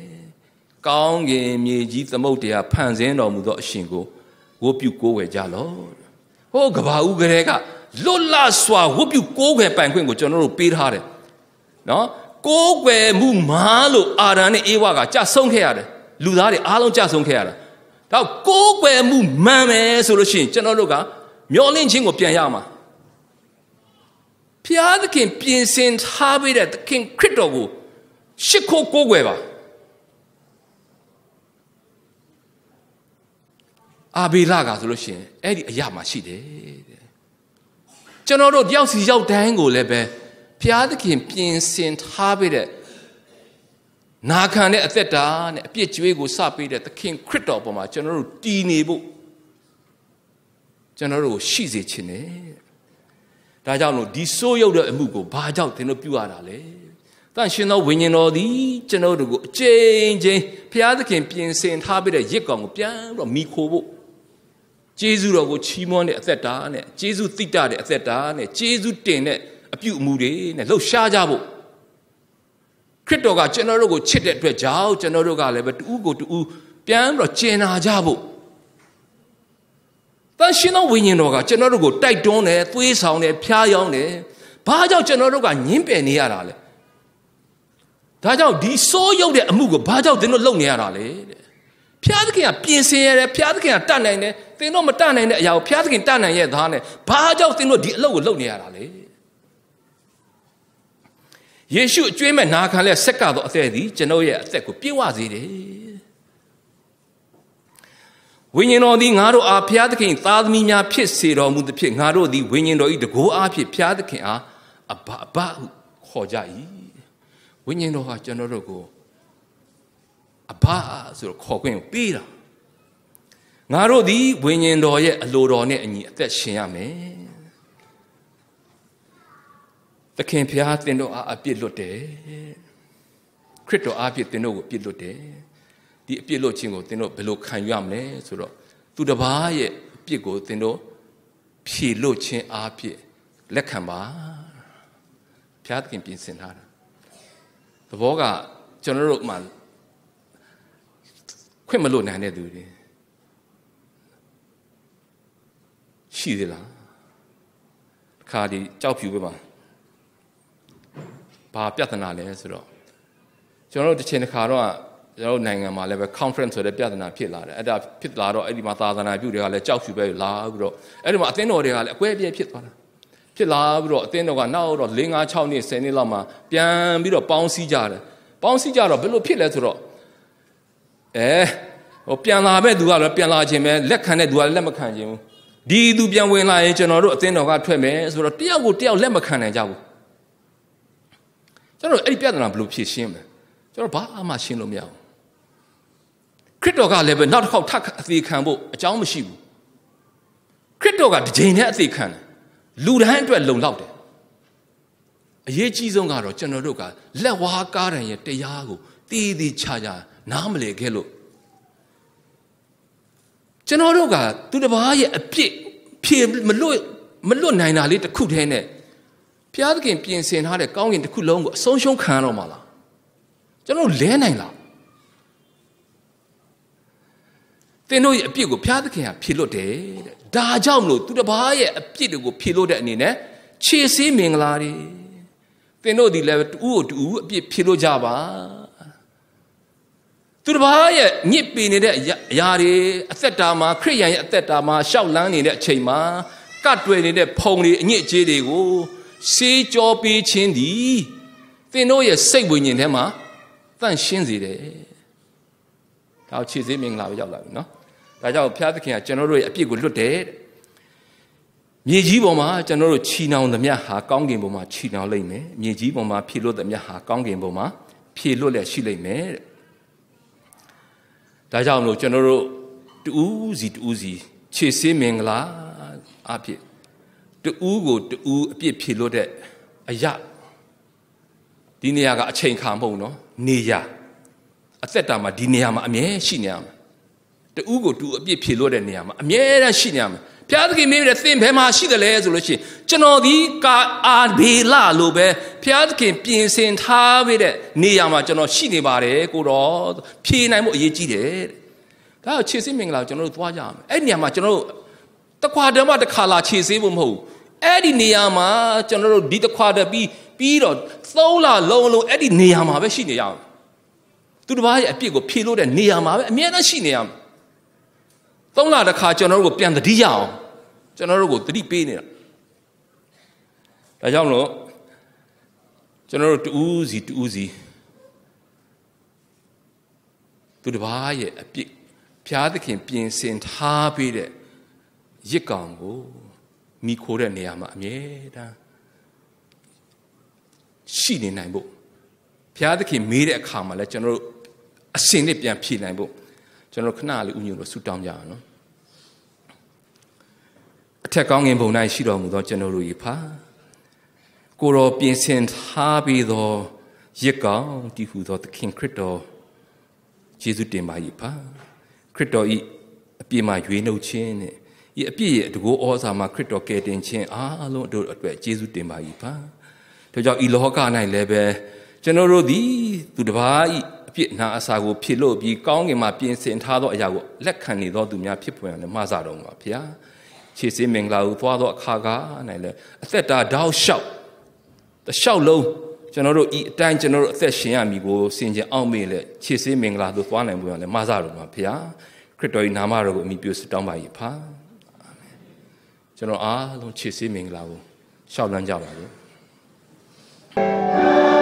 ကောင်းကင်မြေကြီးသမုတ်တရားဖန်ဆင်းတော်မူသောအရှင်ကိုဝတ်ပြုကိုးဝယ်ကြလော့ ဟိုကဘာဦးကလေးကလွတ်လပ်စွာဝတ်ပြုကိုးကွယ်ပိုင်ခွင့်ကိုကျွန်တော်တို့ပေးထားတယ်နော်ကိုးကွယ်မှုမာလို့အာရန်နဲ့အေဝါကကြဆုံးခဲ့ရတယ်လူသားတွေအားလုံးကြဆုံးခဲ့ရတာဒါကိုးကွယ်မှုမှန်မယ်ဆိုလို့ရှိရင်ကျွန်တော်တို့ကမျောလင့်ခြင်းကိုပြန်ရမှာဖျားသခင်ပြင်ဆင်ထားပေးတဲ့သခင်ခရစ်တော်ကိုရှ िख ိုးကိုးကွယ်ပါ အာဘေလကဆိုလို့ရှိရင်အဲ့ဒီအရာမှာရှိတယ်တဲ့ကျွန်တော်တို့တယောက်စီယောက်တိုင်းကိုလည်းပဲဘုရားသခင်ပြင်ဆင်ထားပေးတဲ့နာခံတဲ့အသက်တာနဲ့အပြစ်ကြွေးကိုစပေးတဲ့သခင်ခရစ်တော်ပေါ်မှာကျွန်တော်တို့တည်နေဖို့ကျွန်တော်တို့ရှိစေခြင်းနဲ့ဒါကြောင့်လို့ဒီဆိုးရုပ်တဲ့အမှုကိုဘာကြောင့်သင်တို့ပြုရတာလဲတန်ရှင်သောဝိညာဉ်တော်သည်ကျွန်တော်တို့ကိုအကျဉ်းချင်းဘုရားသခင်ပြင်ဆင်ထားပေးတဲ့ရစ်ကောင်ကိုပြန်တော့မိခိုဖို့ ဂျေဇုတော်ကိုချီးမွမ်းတဲ့အသက်တာနဲ့ဂျေဇုတိတတဲ့အသက်တာနဲ့ဂျေဇုတင်တဲ့အပြုအမူတွေနဲ့လှုပ်ရှားကြဖို့ခရစ်တော်ကကျွန်တော်တို့ကိုချစ်တဲ့အတွက်ကြောင့်ကျွန်တော်တို့ကလည်းပဲတူးကိုတူးပြန်ပြီးတော့ကျင်နာကြဖို့တန်ရှင်သောဝိညာဉ်တော်ကကျွန်တော်တို့ကိုတိုက်တွန်းတယ်သွေးဆောင်တယ်ဖျားယောင်းတယ်ဘာကြောင့်ကျွန်တော်တို့ကညှင်းပယ်နေရတာလဲဒါကြောင့်ဒီစိုးရုပ်တဲ့အမှုကိုဘာကြောင့်သင်တို့လုပ်နေရတာလဲတဲ့ဖျားသခင်ကပြင်ဆင်ရတယ်ဖျားသခင်ကတတ်နိုင်တယ် သင်တို့မတတ်နိုင်တဲ့အရာကိုဖျားသခင်တတ်နိုင်ရဲ့သားနဲ့ဘာကြောင့်သင်တို့ဒီအလုပ်ကိုလုပ်နေရတာလဲယေရှုအကျွေးမဲ့နာခံလဲဆက်ကတော့အသက်သည်ကျွန်ုပ်ရဲ့အသက်ကိုပြည့်ဝစေတယ်ဝိညာဉ်တော်သည်ငါတို့အားဘုရားသခင်သားသမီးများဖြစ်စေတော်မူသဖြင့်ငါတို့သည်ဝိညာဉ်တော်၏တကိုးအားဖြင့်ဘုရားသခင်အားအဘအဘဟုခေါ်ကြ၏ဝိညာဉ်တော်ဟာကျွန်တော်တို့ကိုအဘဆိုတော့ခေါ်ခွင့်ပေးတာ ငါတို့သည်ဝိညာဉ်တော်ရဲ့အလိုတော်နဲ့အညီအသက်ရှင်ရမယ်သခင်ဖျားတင်တို့အားအပြစ်လွတ်တယ်ခရစ်တော်အားဖြင့်တင်တို့ကိုအပြစ်လွတ်တယ်ဒီအပြစ်လို့ခြင်းကိုသင်တို့ဘယ်လိုခံယူရမလဲဆိုတော့သူတစ်ပါးရဲ့အပြစ်ကိုသင်တို့ဖြေလို့ခြင်းအားဖြင့်လက်ခံပါဘုရားသခင်ပြင်ဆင်ထားတာသဘောကကျွန်တော်တို့မှခွင့်မလို့နိုင်တဲ့သူတွေ ရှိသေးလားခါဒီကြောက်ဖြူပဲပါဘာပြဿနာလဲဆိုတော့ကျွန်တော်တို့တစ်ချိန်တစ်ခါတော့ကျွန်တော်တို့နိုင်ငံမှာလည်းပဲ conference ဆိုတဲ့ပြဿနာဖြစ်လာတယ်အဲ့ဒါဖြစ်လာတော့အဲ့ဒီမှာသာသနာပြုတွေကလည်းကြောက်ဖြူပဲလာပြီးတော့အဲ့ဒီမှာအသင်းတော်တွေကလည်းအကွဲအပြဲဖြစ်သွားတာဖြစ်လာပြီးတော့အသင်းတော်ကနောက်တော့၄၅6နှစ်10နှစ်လောက်မှပြန်ပြီးတော့ပေါင်းစည်းကြတယ်ပေါင်းစည်းကြတော့ဘယ်လိုဖြစ်လဲဆိုတော့အဲဟိုပြန်လာမဲ့သူကလည်းပြန်လာခြင်းပဲလက်ခံတဲ့သူကလည်းလက်မခံခြင်းဘူး ဒီသူပြန်ဝင်လာရင်ကျွန်တော်တို့အသင်းတော်ကထွက်မယ်ဆိုတော့တယောက်ကိုတယောက်လက်မခံနိုင်ကြဘူးကျွန်တော်အဲ့ဒီပြဿနာဘယ်လိုဖြေရှင်းမလဲကျွန်တော်ဘာမှရှင်းလို့မရဘူးခရစ်တော်ကလည်းပဲနောက်တစ်ခေါက်ထပ်အသေးခံဖို့အကြောင်းမရှိဘူးခရစ်တော်ကတစ်ချိန်နဲ့အသေးခံတယ်လူတိုင်းအတွက်လုံလောက်တယ်အရေးကြီးဆုံးကတော့ကျွန်တော်တို့ကလက်ဝါးကားတယ်ရဲ့တရားကိုတည်တည်ချာချာနားမလည်ခဲ့လို့ ကျွန်တော်တို့ကသူတစ်ပါးရဲ့အပြစ်ဖြေမလွတ်မလွတ်နိုင်တာလေးတစ်ခုတည်းနဲ့ဘုရားသခင်ပြင်ဆင်ထားတဲ့ကောင်းကင်တစ်ခုလုံးကိုအဆုံးရှုံးခံရတော့မှာလားကျွန်တော်လဲနိုင်လားသင်တို့ရဲ့အပြစ်ကိုဘုရားသခင်ကဖြေလွတ်တယ်တဲ့ဒါကြောင့်မလို့သူတစ်ပါးရဲ့အပြစ်တွေကိုဖြေလွတ်တဲ့အနေနဲ့ခြေစည်းမင်္ဂလာတွေသင်တို့ဒီလည်းတူဦးတူဦးအပြစ်ဖြေလွတ်ကြပါ သူတစ်ပါးရဲ့ညစ်ပင်နေတဲ့အရာတွေအသက်တာမှာခရိယန်ရဲ့အသက်တာမှာရှောက်လန်းနေတဲ့အချိန်မှာကတ်တွယ်နေတဲ့ဖုံတွေအညစ်အကြေးတွေကိုစေးကြောပေးခြင်းသည်သင်တို့ရဲ့စိတ်ဝိညာဉ်ထဲမှာတန့်ရှင်းစေတယ်။ဒါခြေစည်းမင်္ဂလာပဲရောက်လာပြီနော်။ဒါကြောင့်ဘုရားသခင်ကကျွန်တော်တို့ရဲ့အပြစ်ကိုလွတ်တယ်တဲ့။မြေကြီးပေါ်မှာကျွန်တော်တို့ခြီနှောင်သမျှဟာကောင်းကင်ပေါ်မှာခြီနှောင်လိမ့်မယ်။မြေကြီးပေါ်မှာဖြေလွတ်သမျှဟာကောင်းကင်ပေါ်မှာဖြေလွတ်လျက်ရှိလိမ့်မယ်တဲ့။ ဒါကြောင့်လို့ကျွန်တော်တို့တူးစီတူးစီခြေစည်းမင်္ဂလာအဖြစ်တူးကိုတူးအပြစ်ဖြေလွတ်တဲ့အရာဒီနေရာကအချိန်ခါမဟုတ်နော်နေရအသက်တာမှာဒီနေရာမှာအမြဲရှိနေရမှာတူးကိုတူးအပြစ်ဖြေလွတ်တဲ့နေရာမှာအမြဲတမ်းရှိနေရမှာ ဘုရားသခင်မေးတဲ့သင်ဘယ်မှာရှိတယ်လဲဆိုလို့ရှိရင်ကျွန်တော်ဒီကာအာဘေလာလို့ပဲဘုရားသခင်ပြင်ဆင်ထားပေးတဲ့နေရာမှာကျွန်တော်ရှိနေပါတယ်ကိုတော့ဖြေနိုင်မှုအရေးကြီးတယ်တဲ့ဒါကခြေစင်းမင်္ဂလာကျွန်တော်တို့သွားကြရမယ်အဲ့ဒီနေရာမှာကျွန်တော်တို့တခွာတည်းမှတစ်ခါလာခြေစေးဖို့မဟုတ်ဘူးအဲ့ဒီနေရာမှာကျွန်တော်တို့ဒီတစ်ခွာတည်းပြီးပြီးတော့သုံးလလုံးလုံးအဲ့ဒီနေရာမှာပဲရှိနေရအောင်သူတစ်ပါးရဲ့အပြစ်ကိုဖြေလို့တဲ့နေရာမှာပဲအမြဲတမ်းရှိနေရမယ် သုံးလတစ်ခါကျွန်တော်တို့ကိုပြန်တတိရအောင်ကျွန်တော်တို့ကိုတတိပေးနေတာဒါကြောင့်လို့ကျွန်တော်တို့တူးစီတူးစီသူတစ်ပါးရဲ့အပြစ်ဖျားသခင်ပြင်ဆင်ထားပေးတဲ့ရစ်ကောင်ကိုမိခိုးတဲ့နေရာမှာအမြဲတမ်းရှိနေနိုင်ဖို့ဘုရားသခင်မေးတဲ့အခါမှာလည်းကျွန်တော်တို့အစင်နဲ့ပြန်ဖြေနိုင်ဖို့ ကျွန်တော်ခဏလေးဥညွှန်လို့ဆုတောင်းကြအောင်နော်အထက်ကောင်းငင်ဘုံ၌ရှိတော်မူသောကျွန်တော်တို့၏ဖာကိုတော်ပြင်ဆင်ထားပြီးသောရစ်ကောင်တည်ဟူသောသခင်ခရစ်တော်ယေရှုတင်ပါ၏ဖာခရစ်တော်၏အပြည့်မှာရွေးနှုတ်ခြင်းနဲ့ဤအပြည့်ရဲ့တကူဩဇာမှာခရစ်တော်ကယ်တင်ခြင်းအားလုံးတို့အတွက်ယေရှုတင်ပါ၏ပါဒါကြောင့်ဤလောက၌လည်းပဲကျွန်တော်တို့သည်သူတစ်ပါးဤအ ပြစ်နာအစာကိုဖြစ်လို့ပြီးကောင်းကင်မှာပြင်ဆင်ထားသောအရာကိုလက်ခံနေသောသူများဖြစ်ပေါ်ရလည်းမှားစားတော်မှာဗျာခြေစင်းမင်္ဂလာကိုသွားသောအခါက၌လည်းအသက်တာတောက်လျှောက်တလျှောက်လုံးကျွန်တော်တို့ဤအတိုင်းကျွန်တော်တို့အသက်ရှင်ရမည်ကိုစင်ကြင်အောင်မေးလေခြေစင်းမင်္ဂလာသို့သွားနိုင်ဖို့ရလည်းမှားစားတော်မှာဗျာခရစ်တော်၏နာမတော်ကိုအမိပြုတောင်းပါ၏ဖာကျွန်တော်အားလုံးခြေစည်းမင်္ဂလာကိုရှောက်လန်းကြပါလို့ဖြစ်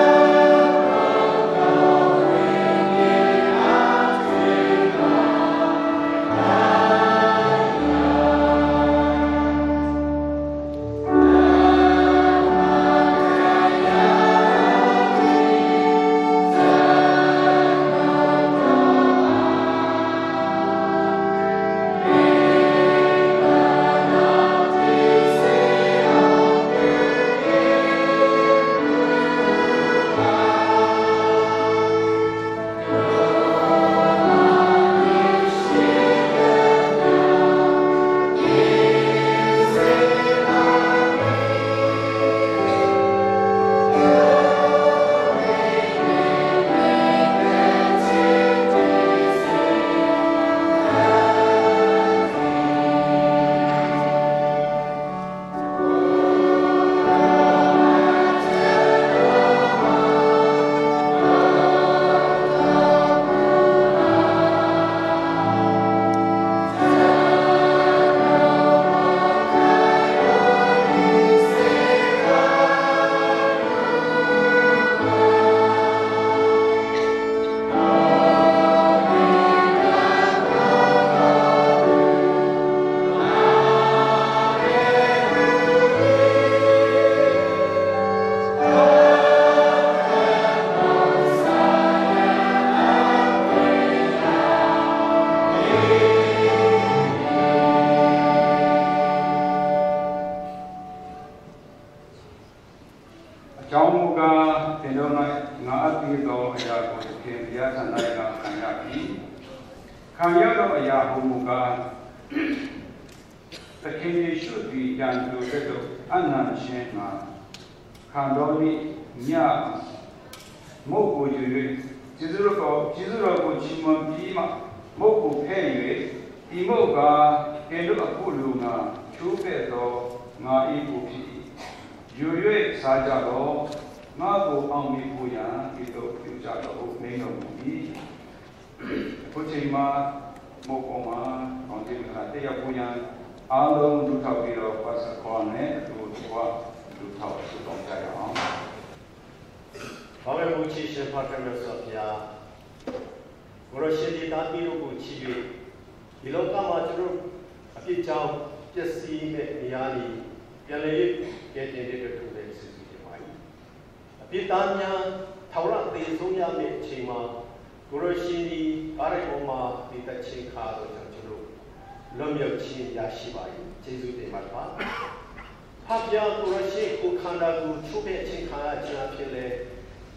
ကိုခန္ဓာကိုချုပ်တဲ့အချိန်ခါရခြင်းဖြစ်လေ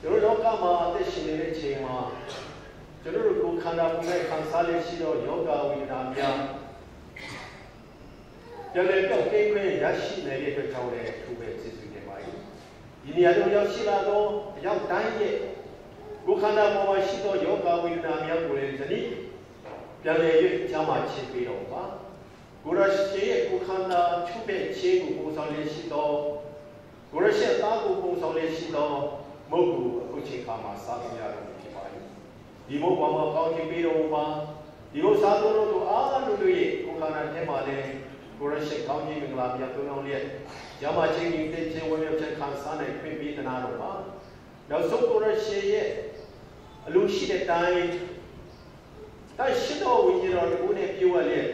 ကျွန်တော်တို့ကမှာအသက်ရှင်နေတဲ့အချိန်မှာကျွန်တော်တို့ကိုယ်ခန္ဓာကိုယ်နဲ့ခံစားလက်ရှိတော့ယောဂဝိညာဉ်များကြလည်းတော့ကိခွင့်ရရှိနေတဲ့အတွက်ကြောင့်လည်းသူပဲကျေးဇူးတင်ပါ၏ဒီနေရာတို့ရောက်ရှိလာတော့အရောက်တိုင်းရဲ့ကိုယ်ခန္ဓာပေါ်မှာရှိသောယောဂဝိညာဉ်များကိုလည်းဇနိပြန်လေ၍ချမ်းသာခြင်းပေးတော်ပါကိုရရှိရဲ့ကိုယ်ခန္ဓာချုပ်တဲ့ခြေကိုပုံဆောင်လက်ရှိသော ကိုရရှိသားကိုပုံဆောင်လက်ရှိသောမုတ်ကူအခုချိန်ခါမှာစားလို့ရတော့ဖြစ်ပါလိမ့်ဒီမုတ်ပေါ်မှာကောင်းချင်ပြီးတော့ပါဒီလိုစားလို့တော့အားလုံးတို့ရဲ့ကိုယ်ခန္ဓာထဲမှာလည်းကိုရရှိကောင်းကြီးမင်္ဂလာပြတ်သွင်းအောင်လျက်ရမချင်းကြီးတဲ့ချင်းဝင်ရောက်ချက်ခံစားနိုင်ပြင်ပြီးတနာတော့ပါနောက်ဆုံးကိုရရှိရဲ့အလိုရှိတဲ့တိုင်းတိုင်းရှိတော်ဝိညာဉ်တော်ကိုနဲ့ပြောရလျက်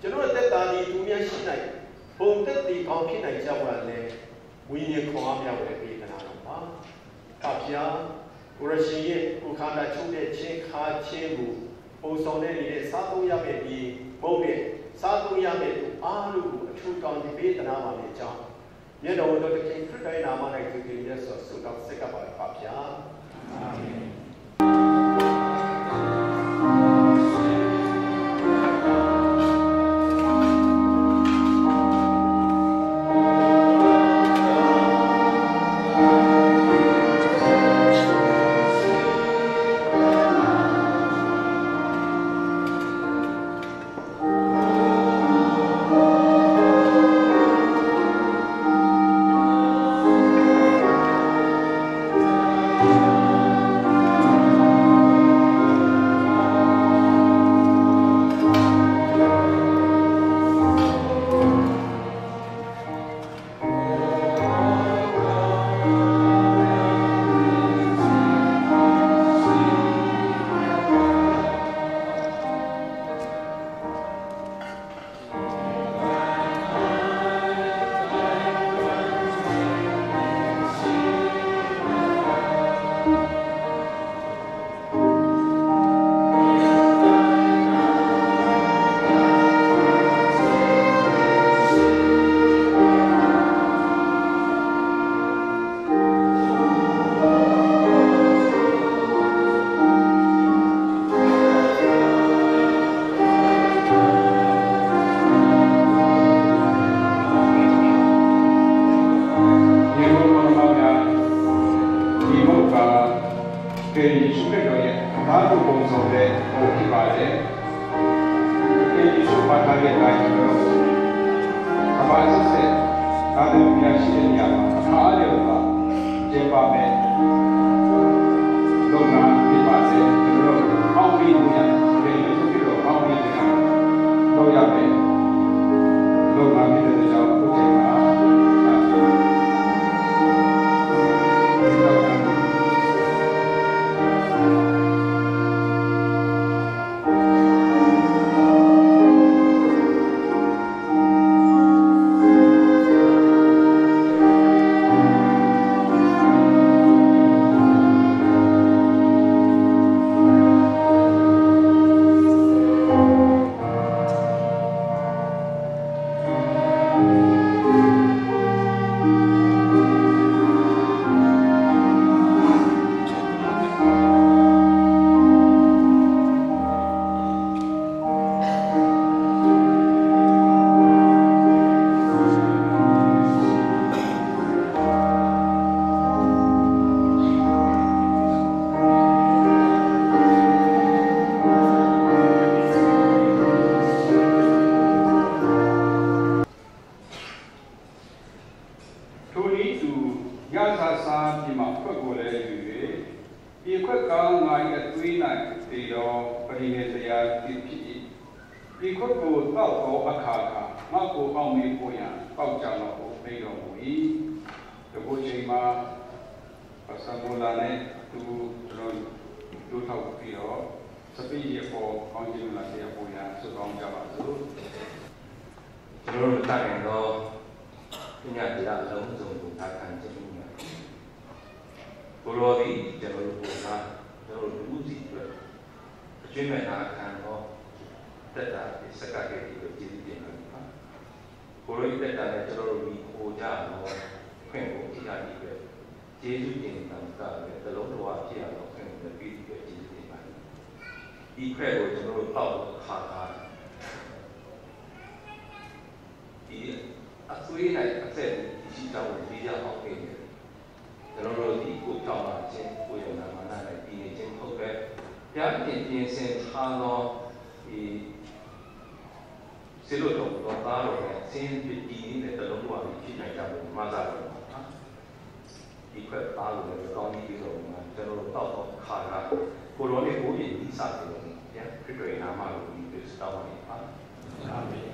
ကျွန်တော်သက်တာဒီသူများရှိနိုင်ဘုံသက်တည်ကောင်းဖြစ်နိုင်ကြပါလေ ဝိညာဉ်ခွန်အားများဝယ်ပြီးတနာတော့ပါကဗျာကိုရရှိရဲ့ကိုခန္ဓာချုပ်တဲ့ချင်းခါချင်းကိုပုံဆောင်တဲ့နေတဲ့စားသုံးရမယ့်ဒီမဟုတ်တဲ့စားသုံးရမယ့်သူအားလုံးကိုအထူးကောင်းဒီပေးသနာပါလေကြောင်းမြတ်တော်တို့တခင်ခရစ်တော်နာမ၌သူခင်ရဲ့ဆောဆုတောင်းစက်ကပါပါဗျာအာမင် ဘာလို့ပုံဆောင်တဲ့ဟောဖြစ်ပါလဲကေယေရှုပါတာရဲ့တိုင်းကျွန်တော်ကဘာစစ်စစ်ကာဒုမြတ်ရှိတဲ့နေရာမှာအခါအားလျော်ပါကျင်းပမယ်လောကဖြစ်ပါစေကျွန်တော်တို့အောက်ပြီးနေရကေယေရှုခရစ်တော်အောက်ပြီးနေရတော့ရမယ် တင်တာကလည်းတလုံးတော်ဖြစ်ရတော့ခွင့်ကိုပြီးပြီးပဲကျေးဇူးတင်ပါတယ်ဒီခွဲကိုကျွန်တော်တို့အောက်ခါတာဒီအသွေးလိုက်အဆက်ဒီရှိတောင်းဒီရအောင်နေတယ်ကျွန်တော်တို့ဒီကိုကြောင်းလာခြင်းကိုယုံနာမာနနဲ့ဒီနေခြင်းဟုတ်ပဲဘုရားပြင်ပြင်ဆင်ထားသောဒီစေလို့တော့တော့သားတော်နဲ့စင်းပြတီနေတဲ့တလုံးတော်ကိုဖြစ်နိုင်ကြလို့မဆာတော့ပါ ဒီခွက်သားလို့လည်းကောင်းကြီးပြီးတော့ကျွန်တော်တို့တောက်တော့ခါကကိုရောလေးကိုရင်ဒီစားတယ်ဗျာခရစ်တော်ရဲ့နာမကိုဒီသစ္စာတော်နဲ့ပါအာမင်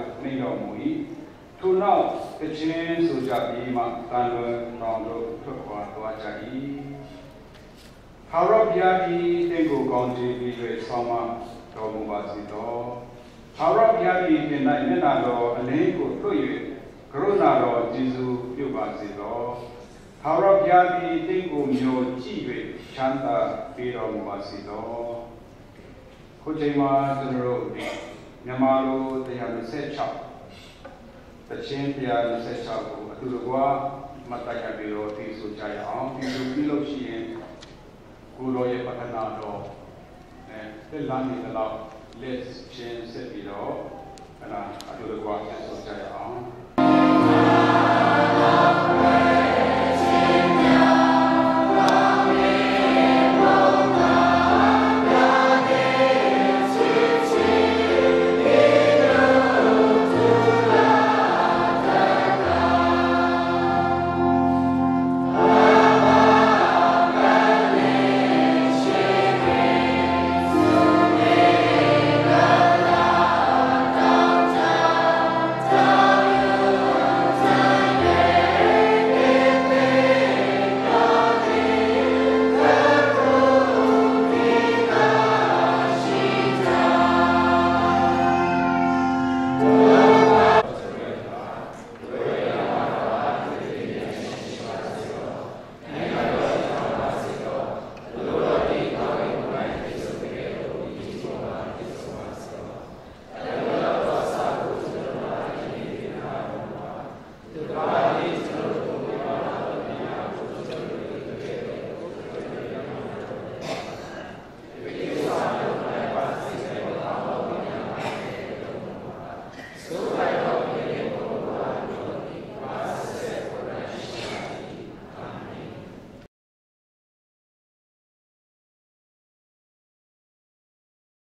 မသောရဟုနှိမ့်တော်မူ၏ထို့နောက်တခြင်းဆိုကြပြီးမှတန်လွယ်တော်တို့ထွက်ခွာသွားကြ၏ဟာရဘျာဒီတေကိုကောင်းချီးပြီး၍ဆောင်းမတော်မူပါစေသောဟာရဘျာဒီတင်၌မျက်နာတော်အလင်းကိုတွေ့၍ကရုဏာတော်ကျေးဇူးပြုပါစေသောဟာရဘျာဒီတေကိုမျိုးကြည့်၍ချမ်းသာပေးတော်မူပါစေသောခုချိန်မှာကျွန်တော်တို့ မြန်မာလို126တခြင်း126ကိုအတူတကွာမတ်တရပြီးတော့သိဆိုကြရအောင်ဒီလိုပြုလုပ်ရှိရင်ကိုတော်ရဲ့ပထနာတော်အဲတက်လာနေတော့ let's change ဆက်ပြီးတော့အဲ့ဒါအတူတကွာသိဆိုကြရအောင်